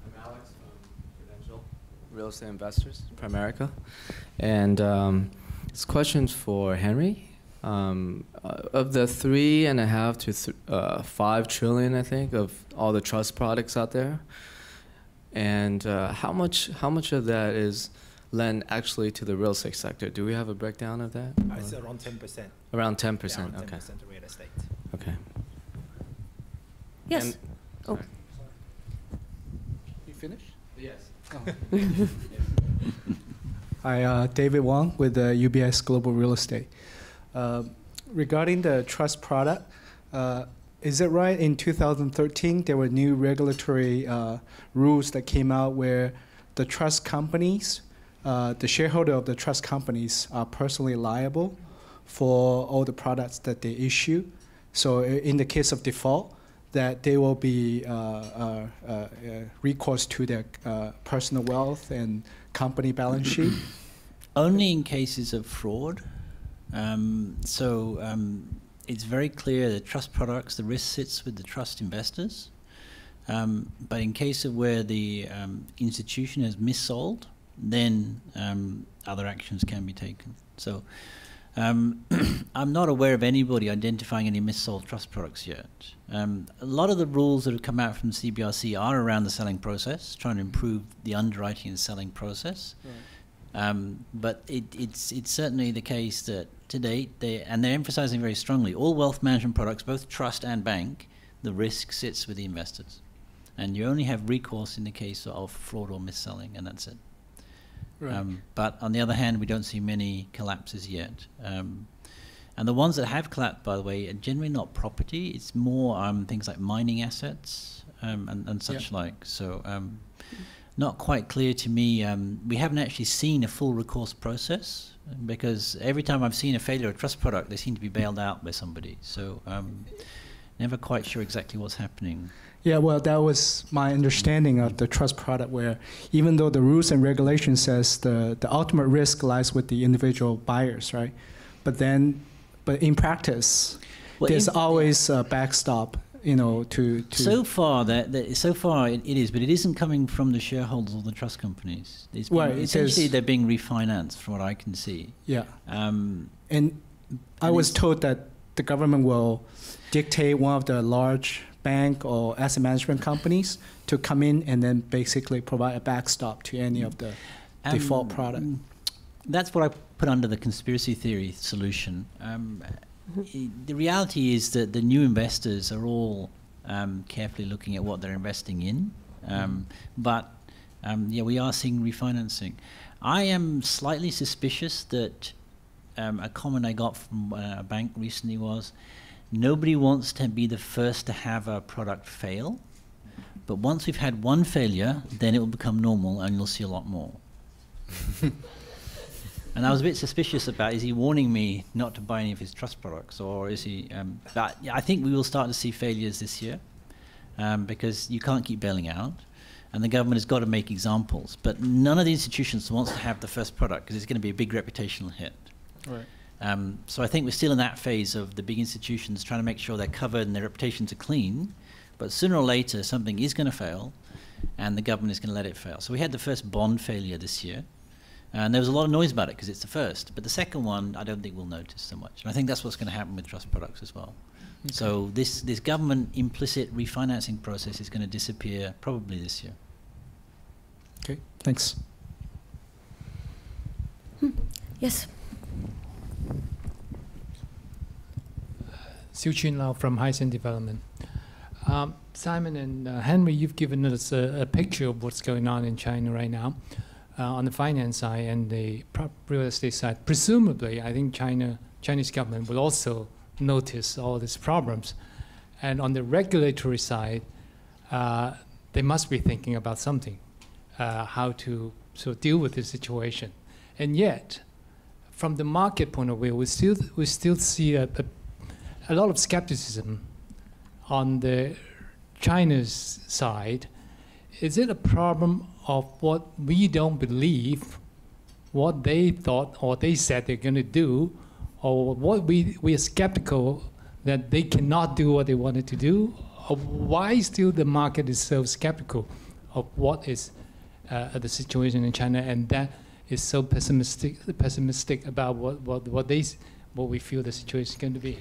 I'm Alex from Prudential Real Estate Investors, Pramerica. And um, this question's for Henry. Um, uh, of the three and a half to th- uh, five trillion, I think, of all the trust products out there, and uh, how much how much of that is lent actually to the real estate sector? Do we have a breakdown of that?
It's around 10%.
Around ten percent.
Yeah,
Okay.
10% of real estate.
Okay.
Yes.
And-
Oh.
You finished? <laughs>
Yes.
Hi, uh, David Wong with uh, UBS Global Real Estate. Uh, regarding the trust product, uh, is it right in 2013 there were new regulatory uh, rules that came out where the trust companies, uh, the shareholder of the trust companies, are personally liable for all the products that they issue? So, in the case of default, that they will be uh, uh, uh, recourse to their personal wealth and company balance sheet. <clears throat>
Only in cases of fraud. Um, so um, it's very clear that trust products, the risk sits with the trust investors. Um, but in case of where the um, institution has missold, then um, other actions can be taken. So um, <clears throat> I'm not aware of anybody identifying any missold trust products yet. Um, a lot of the rules that have come out from CBRC are around the selling process, trying to improve the underwriting and selling process. Um, but it, it's it's certainly the case that to date they and they're emphasizing very strongly all wealth management products, both trust and bank, the risk sits with the investors, and you only have recourse in the case of fraud or mis-selling, and that's it.
Right.
Um, but on the other hand, we don't see many collapses yet. Um, and the ones that have collapsed, by the way, are generally not property. It's more um, things like mining assets um, and, and such like. So, um, not quite clear to me. Um, we haven't actually seen a full recourse process because every time I've seen a failure of trust product, they seem to be bailed out by somebody. So, um, never quite sure exactly what's happening.
Yeah, well, that was my understanding of the trust product, where even though the rules and regulations says the, the ultimate risk lies with the individual buyers, right? But then, but in practice,
Well,
there's
in-
always a backstop, you know, to, to
So far, that, that so far it, it is, but it isn't coming from the shareholders or the trust companies. It's being,
Well,
essentially, they're being refinanced, from what I can see.
yeah.
Um,
And I was told that the government will dictate one of the large bank or asset management companies to come in and then basically provide a backstop to any of the default product.
Um, That's what I put under the conspiracy theory solution. Um, the reality is that the new investors are all um, carefully looking at what they're investing in, um, but um, yeah, we are seeing refinancing. I am slightly suspicious that um, a comment I got from uh, a bank recently was nobody wants to be the first to have a product fail. But once we've had one failure, then it will become normal and you'll see a lot more. <laughs> and I was a bit suspicious about is he warning me not to buy any of his trust products or is he. Um, but I think we will start to see failures this year um, because you can't keep bailing out. And the government has got to make examples. But none of the institutions wants to have the first product because it's going to be a big reputational hit.
Right.
Um, so I think we're still in that phase of the big institutions trying to make sure they're covered and their reputations are clean. But sooner or later, something is going to fail, and the government is going to let it fail. So we had the first bond failure this year, and there was a lot of noise about it because it's the first. But the second one, I don't think we'll notice so much. And I think that's what's going to happen with trust products as well. So this this government implicit refinancing process is going to disappear probably this year.
Okay, thanks.
Yes.
Siu Chuen Lau from Hysan Development. Um, Simon and uh, Henry, you've given us a, a picture of what's going on in China right now uh, on the finance side and the real estate side. Presumably, I think China, Chinese government will also notice all these problems. And on the regulatory side, uh, they must be thinking about something, uh, how to sort of deal with this situation. And yet, from the market point of view, we still we still see a, a, a lot of skepticism on the China's side. Is it a problem of what we don't believe, what they thought or they said they're going to do, or what we we are skeptical that they cannot do what they wanted to do? Or why still the market is so skeptical of what is uh, the situation in China, and that is so pessimistic pessimistic about what what what they what we feel the situation is going to be.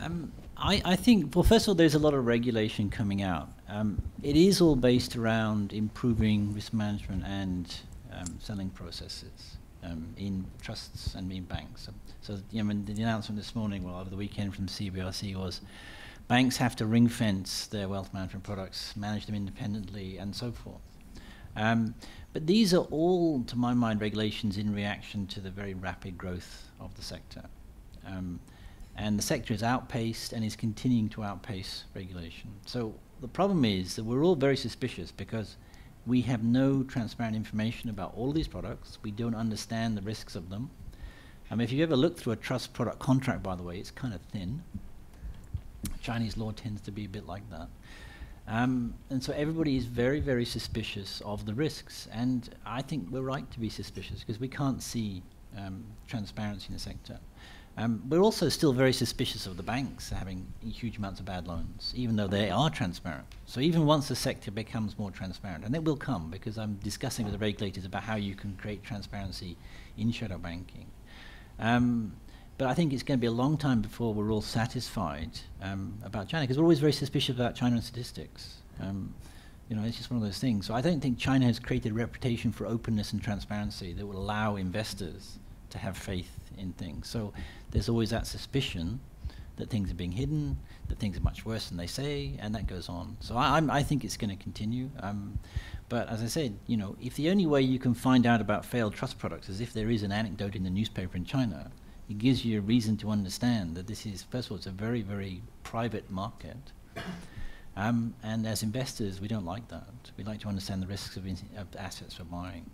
Um, I, I think, well, first of all, there's a lot of regulation coming out. Um, it is all based around improving risk management and um, selling processes um, in trusts and in banks. So, so you know, the announcement this morning, well, over the weekend from CBRC was banks have to ring fence their wealth management products, manage them independently, and so forth. Um, but these are all, to my mind, regulations in reaction to the very rapid growth of the sector. Um, and the sector is outpaced and is continuing to outpace regulation. So the problem is that we're all very suspicious because we have no transparent information about all these products. We don't understand the risks of them. Um, if you ever look through a trust product contract, by the way, it's kind of thin. Chinese law tends to be a bit like that. Um, and so everybody is very, very suspicious of the risks. And I think we're right to be suspicious because we can't see um, transparency in the sector. Um, we're also still very suspicious of the banks having huge amounts of bad loans, even though they are transparent. So even once the sector becomes more transparent, and it will come because I'm discussing with the regulators about how you can create transparency in shadow banking. Um, but I think it's going to be a long time before we're all satisfied um, about China because we're always very suspicious about China and statistics. Um, You know, it's just one of those things. So I don't think China has created a reputation for openness and transparency that will allow investors to have faith in things. So there's always that suspicion that things are being hidden, that things are much worse than they say, and that goes on. So I, I'm, I think it's going to continue. Um, but as I said, you know, if the only way you can find out about failed trust products is if there is an anecdote in the newspaper in China, it gives you a reason to understand that this is, first of all, it's a very, very private market. Um, and as investors, we don't like that. We like to understand the risks of, of assets we're buying.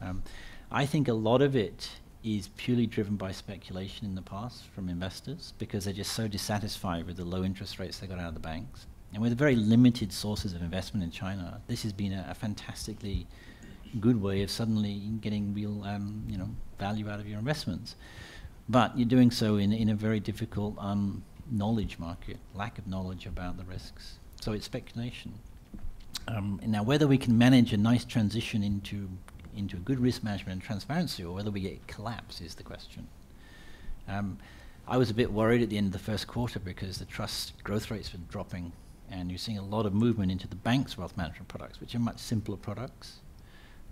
Um, I think a lot of it is purely driven by speculation in the past from investors because they're just so dissatisfied with the low interest rates they got out of the banks. And with very limited sources of investment in China, this has been a, a fantastically good way of suddenly getting real, um, you know, value out of your investments. But you're doing so in, in a very difficult um, knowledge market, lack of knowledge about the risks. So it's speculation. Um, now, whether we can manage a nice transition into into good risk management and transparency, or whether we get collapse is the question. Um, I was a bit worried at the end of the first quarter because the trust growth rates were dropping, and you're seeing a lot of movement into the bank's wealth management products, which are much simpler products.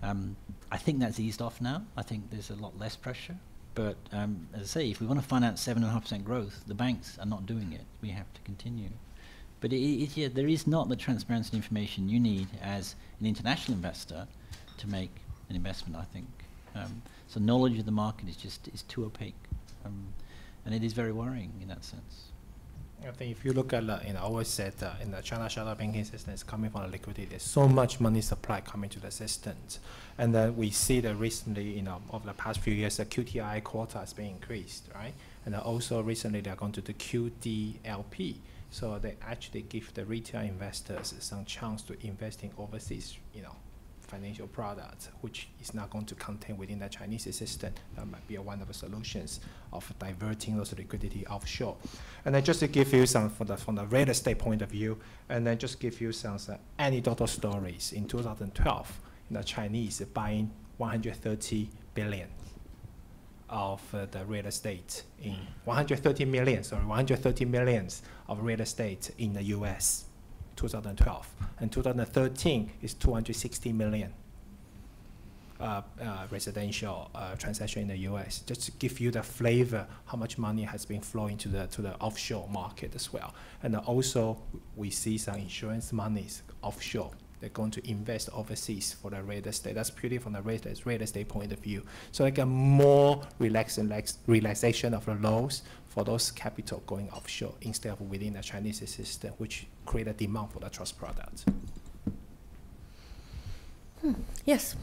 Um, I think that's eased off now. I think there's a lot less pressure. But um, as I say, if we want to finance 7.5% growth, the banks are not doing it. We have to continue. But it, it, yeah, there is not the transparency and information you need as an international investor to make an investment, I think. Um, so knowledge of the market is just is too opaque. Um, and it is very worrying in that sense.
I think if you look at, uh, you know, I always said uh, in the China shadow banking system, it's coming from the liquidity. There's so much money supply coming to the system. And then we see that recently, you know, over the past few years, the QDII quota has been increased, right? And also recently they're going to the QDLP. So they actually give the retail investors some chance to invest in overseas, you know, financial product, which is not going to contain within the Chinese system. That might be one of the solutions of diverting those liquidity offshore. And then just to give you some from the, from the real estate point of view, and then just give you some uh, anecdotal stories. In 2012, the Chinese buying 130 billion of uh, the real estate in 130 million, sorry, 130 millions of real estate in the U.S. 2012. And 2013 is 260 million uh, uh, residential uh, transaction in the U.S. Just to give you the flavor, how much money has been flowing to the to the offshore market as well. And also, we see some insurance monies offshore. They're going to invest overseas for the real estate. That's purely from the real estate, real estate point of view. So like a more relax, relax, relaxation of the laws for those capital going offshore instead of within the Chinese system, which create a demand for the trust products.
Hmm. Yes.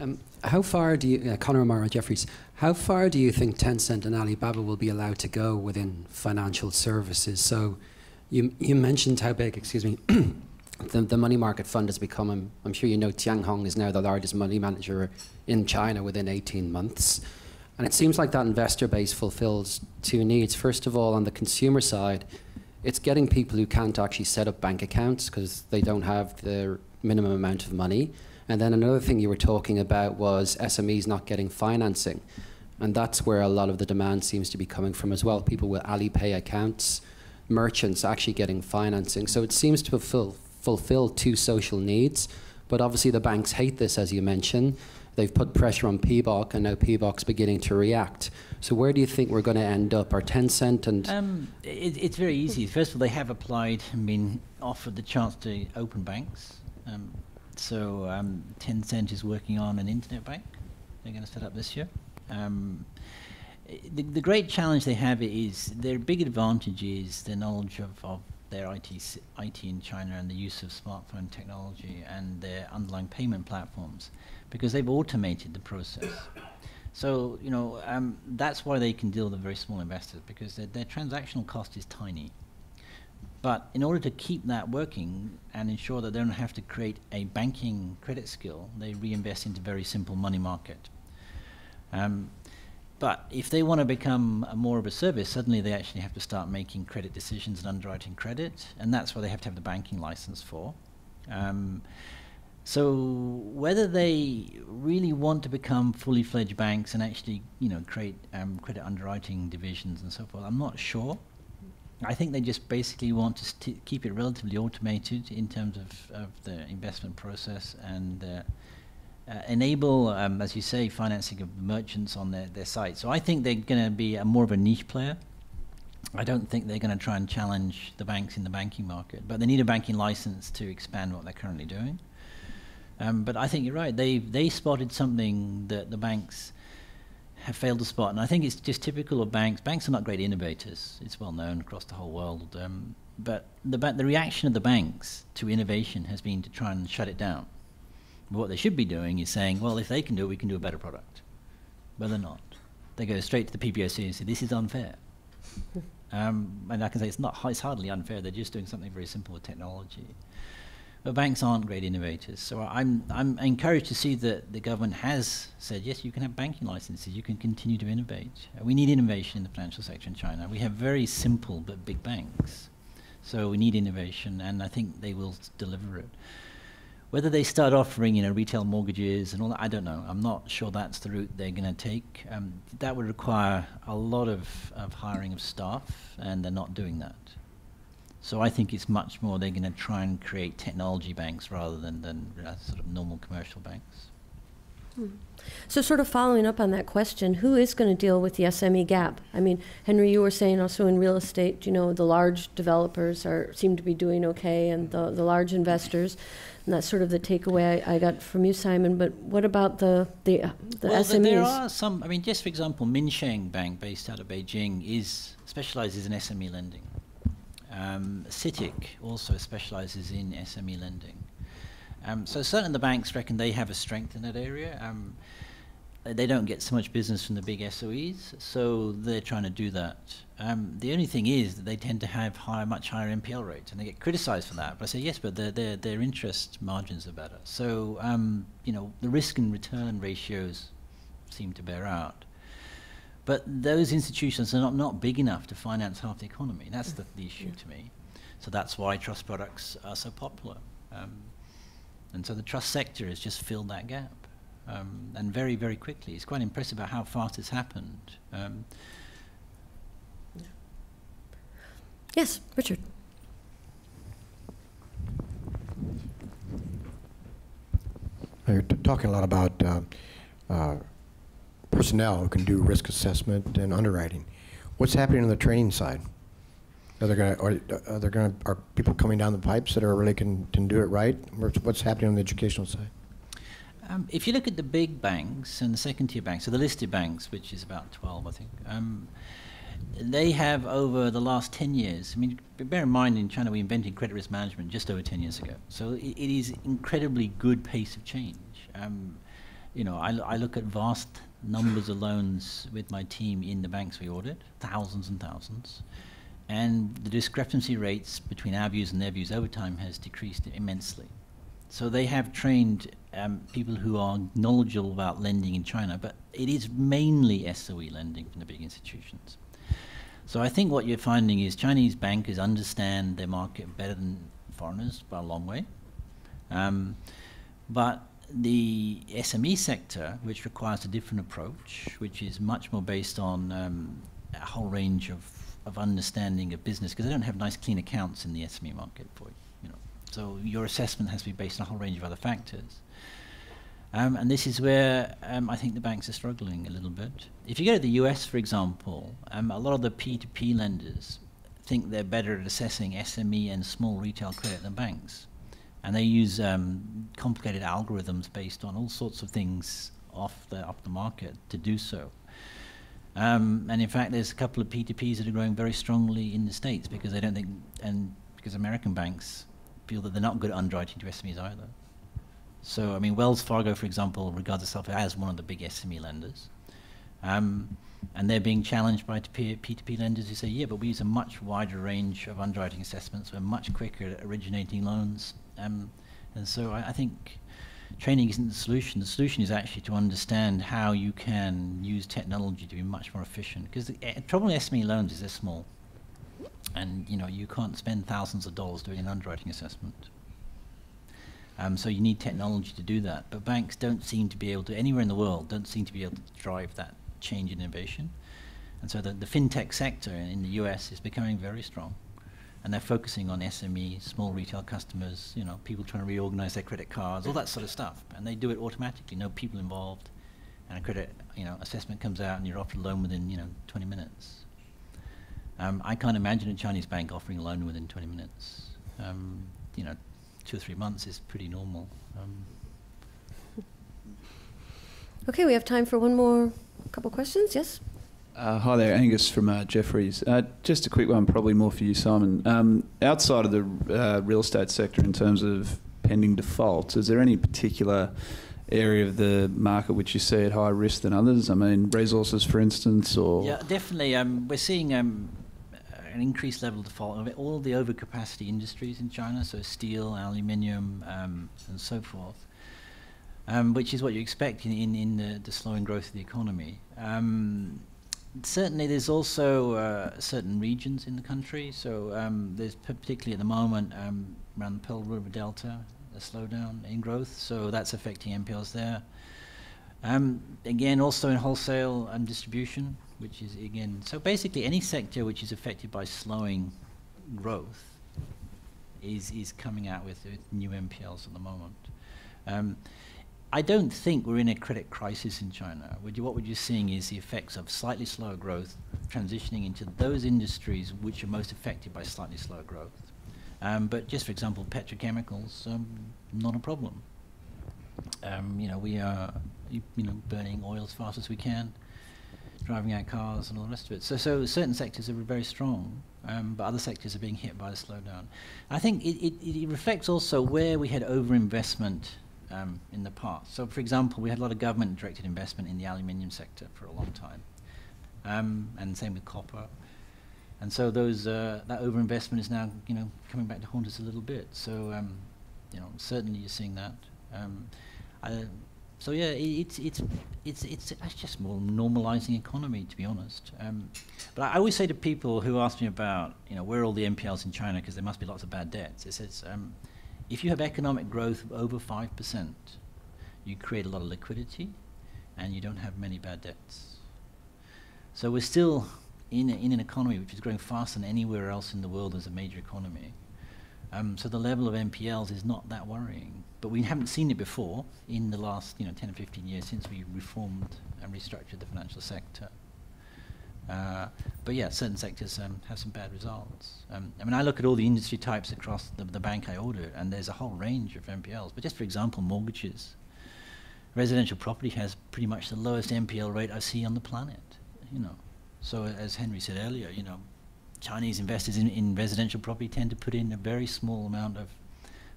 Um, how far do you, uh, Conor O'Mara, Jefferies, how far do you think Tencent and Alibaba will be allowed to go within financial services? So you, you mentioned how big, excuse me, <clears throat> the, the money market fund has become, I'm, I'm sure you know Tianhong is now the largest money manager in China within 18 months. And it seems like that investor base fulfills two needs. First of all, on the consumer side, it's getting people who can't actually set up bank accounts because they don't have the minimum amount of money. And then another thing you were talking about was SMEs not getting financing. And that's where a lot of the demand seems to be coming from as well. People with Alipay accounts, merchants actually getting financing. So it seems to fulfill, fulfill two social needs. But obviously, the banks hate this, as you mentioned. They've put pressure on PBOC, and now PBOC's beginning to react. So where do you think we're going to end up? Are Tencent and
um, it, it's very easy. First of all, they have applied and been offered the chance to open banks. Um, so um, Tencent is working on an internet bank. They're going to set up this year. Um, the, the great challenge they have is their big advantage is their knowledge of, of their IT, IT in China and the use of smartphone technology and their underlying payment platforms because they've automated the process. So, you know, um, that's why they can deal with very small investors because their, their transactional cost is tiny. But in order to keep that working and ensure that they don't have to create a banking credit skill, they reinvest into very simple money market. Um, but if they want to become more of a service, suddenly they actually have to start making credit decisions and underwriting credit, and that's what they have to have the banking license for. Um, so whether they really want to become fully fledged banks and actually, you know, create um, credit underwriting divisions and so forth, I'm not sure. I think they just basically want to keep it relatively automated in terms of, of the investment process and uh, uh, enable, um, as you say, financing of merchants on their, their site. So I think they're going to be a more of a niche player. I don't think they're going to try and challenge the banks in the banking market, but they need a banking license to expand what they're currently doing. Um, but I think you're right. They they spotted something that the banks have failed to spot, and I think it's just typical of banks. Banks are not great innovators. It's well known across the whole world. Um, but the the reaction of the banks to innovation has been to try and shut it down. But what they should be doing is saying, well, if they can do it, we can do a better product. But they're not. They go straight to the PBOC and say, this is unfair. <laughs> um, and I can say it's not. It's hardly unfair. They're just doing something very simple with technology. But banks aren't great innovators. So I'm, I'm encouraged to see that the government has said, yes, you can have banking licenses, you can continue to innovate. Uh, we need innovation in the financial sector in China. We have very simple but big banks. So we need innovation, and I think they will deliver it. Whether they start offering, you know, retail mortgages and all that, I don't know. I'm not sure that's the route they're going to take. Um, that would require a lot of, of hiring of staff, and they're not doing that. So I think it's much more they're going to try and create technology banks rather than, than uh, sort of normal commercial banks.
Hmm. So, sort of following up on that question, who is going to deal with the SME gap? I mean, Henry, you were saying also in real estate, you know, the large developers are seem to be doing okay, and the, the large investors, and that's sort of the takeaway I, I got from you, Simon. But what about the the, uh, the
well,
SMEs?
there are some. I mean, just for example, Minsheng Bank, based out of Beijing, is specializes in SME lending. Um, CITIC also specializes in SME lending. Um, so certainly the banks reckon they have a strength in that area. Um, they don't get so much business from the big SOEs, so they're trying to do that. Um, the only thing is that they tend to have higher, much higher NPL rates, and they get criticized for that. But I say yes, but their their, their interest margins are better. So um, you know the risk and return ratios seem to bear out. But those institutions are not, not big enough to finance half the economy. That's the, the issue yeah. to me. So that's why trust products are so popular. Um, and so the trust sector has just filled that gap. Um, and very, very quickly. It's quite impressive about how fast it's happened. Um,
yes, Richard.
You're talking a lot about uh, uh, personnel who can do risk assessment and underwriting. What's happening on the training side? Are there going to are, are there going to are people coming down the pipes that are really can can do it right? What's happening on the educational side?
Um, if you look at the big banks and the second tier banks, so the listed banks, which is about 12, I think, um, they have over the last 10 years, I mean, bear in mind in China we invented credit risk management just over 10 years ago. So it, it is incredibly good pace of change. Um, you know, I, I look at vast numbers of loans with my team in the banks we audit, thousands and thousands. And the discrepancy rates between our views and their views over time has decreased immensely. So they have trained um, people who are knowledgeable about lending in China, but it is mainly SOE lending from the big institutions. So I think what you're finding is Chinese bankers understand their market better than foreigners by a long way. Um, but the SME sector, which requires a different approach, which is much more based on um, a whole range of, of understanding of business, because they don't have nice clean accounts in the SME market for you, you know. So your assessment has to be based on a whole range of other factors. Um, and this is where um, I think the banks are struggling a little bit. If you go to the US, for example, um, a lot of the P2P lenders think they're better at assessing SME and small retail credit than banks and they use um, complicated algorithms based on all sorts of things off the off the market to do so. Um, and in fact, there's a couple of P2Ps that are growing very strongly in the states because they don't think, and because American banks feel that they're not good at underwriting to SMEs either. So, I mean, Wells Fargo, for example, regards itself as one of the big SME lenders. Um, and they're being challenged by P2P lenders who say, yeah, but we use a much wider range of underwriting assessments. We're much quicker at originating loans um, and so I, I, think training isn't the solution. The solution is actually to understand how you can use technology to be much more efficient. Because the uh, problem with SME loans is they're small. And you know you can't spend thousands of dollars doing an underwriting assessment. Um, so you need technology to do that. But banks don't seem to be able to, anywhere in the world, don't seem to be able to drive that change in innovation. And so the, the fintech sector in, the US is becoming very strong. And they're focusing on SME, small retail customers, you know, people trying to reorganize their credit cards, all that sort of stuff. And they do it automatically, no people involved. And a credit, you know, assessment comes out and you're offered a loan within, you know, 20 minutes. Um, I can't imagine a Chinese bank offering a loan within 20 minutes. Um, you know, two or three months is pretty normal. Um, <laughs>
Okay, we have time for one more couple questions. Yes?
Uh, hi there, Angus from uh, Jefferies. Uh, just a quick one, probably more for you, Simon. Um, outside of the uh, real estate sector, in terms of pending defaults, is there any particular area of the market which you see at higher risk than others? I mean, resources, for instance, or
Yeah, definitely. Um, we're seeing um, an increased level of default of all the overcapacity industries in China, so steel, aluminium, um, and so forth, um, which is what you expect in, in, in the, the slowing growth of the economy. Um, certainly, there's also uh, certain regions in the country. So um, there's particularly at the moment um, around the Pearl River Delta a slowdown in growth, so that's affecting NPLs there. Um, again, also in wholesale and distribution, which is again, so basically any sector which is affected by slowing growth is, is coming out with, with new NPLs at the moment. Um, I don't think we're in a credit crisis in China. Would you, what we're just seeing is the effects of slightly slower growth transitioning into those industries which are most affected by slightly slower growth. Um, but just for example, petrochemicals, um, not a problem. Um, you know, we are, you, you know, burning oil as fast as we can, driving our cars and all the rest of it. So, so certain sectors are very strong, um, but other sectors are being hit by the slowdown. I think it, it, it reflects also where we had overinvestment um, in the past. So, for example, we had a lot of government-directed investment in the aluminium sector for a long time, um, and same with copper. And so those uh, that overinvestment is now, you know, coming back to haunt us a little bit. So, um, you know, certainly you're seeing that. Um, I, so yeah, it, it's it's it's it's just more normalizing economy, to be honest. Um, but I always say to people who ask me about, you know, where are all the NPLs in China because there must be lots of bad debts. It says, um, if you have economic growth of over five percent, you create a lot of liquidity, and you don't have many bad debts. So we're still in, a, in an economy which is growing faster than anywhere else in the world as a major economy. Um, so the level of NPLs is not that worrying. But we haven't seen it before in the last you know, 10 or 15 years since we reformed and restructured the financial sector. Uh, but yeah, certain sectors um, have some bad results. Um, I mean, I look at all the industry types across the, the bank I audit, and there's a whole range of NPLs. But just for example, mortgages. Residential property has pretty much the lowest NPL rate I see on the planet. You know, so as Henry said earlier, you know, Chinese investors in, in residential property tend to put in a very small amount of,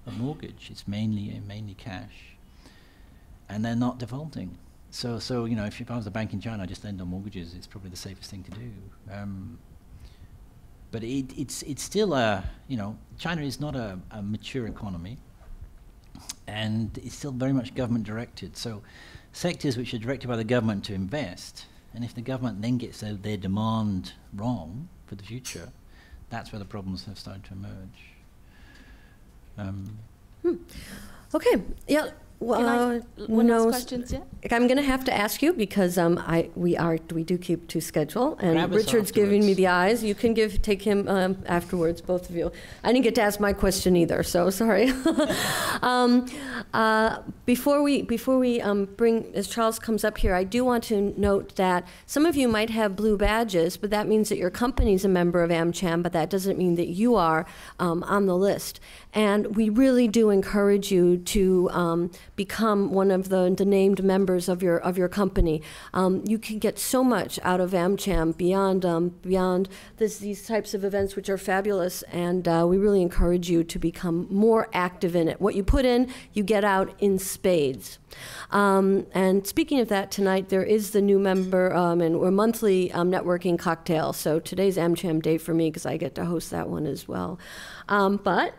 of mortgage. It's mainly uh, mainly cash, and they're not defaulting. So so you know, if, if I was a bank in China, I just lend on mortgages. It's probably the safest thing to do. Um, but it, it's it's still a you know China is not a, a mature economy, and it's still very much government directed. So sectors which are directed by the government to invest and if the government then gets their, their demand wrong for the future, that's where the problems have started to emerge. Um,
Hmm. Okay, yeah. Well,
Can I,
uh,
one
no,
last
s-
questions, yeah?
I'm going to have to ask you because um, I we are we do keep to schedule, and
Grab
Richard's giving me the eyes. You can give take him um, afterwards, both of you. I didn't get to ask my question either, so <laughs> sorry. <laughs> um, uh, before we before we um, bring as Charles comes up here, I do want to note that some of you might have blue badges, but that means that your company's a member of AmCham, but that doesn't mean that you are um, on the list. And we really do encourage you to um, become one of the, the named members of your of your company. Um, you can get so much out of AmCham beyond um, beyond this, these types of events, which are fabulous. And uh, we really encourage you to become more active in it. What you put in, you get out in spades. Um, and speaking of that, tonight there is the new member um, and we're monthly um, networking cocktail. So today's AmCham day for me because I get to host that one as well. Um, but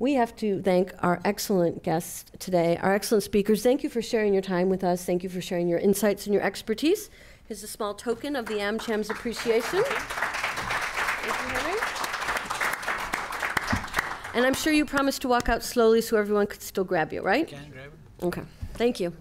we have to thank our excellent guests today, our excellent speakers. Thank you for sharing your time with us. Thank you for sharing your insights and your expertise. Here's a small token of the AmCham's appreciation. Thank you, Henry. And I'm sure you promised to walk out slowly so everyone could still grab you, right?
can grab it.
Okay. Thank you.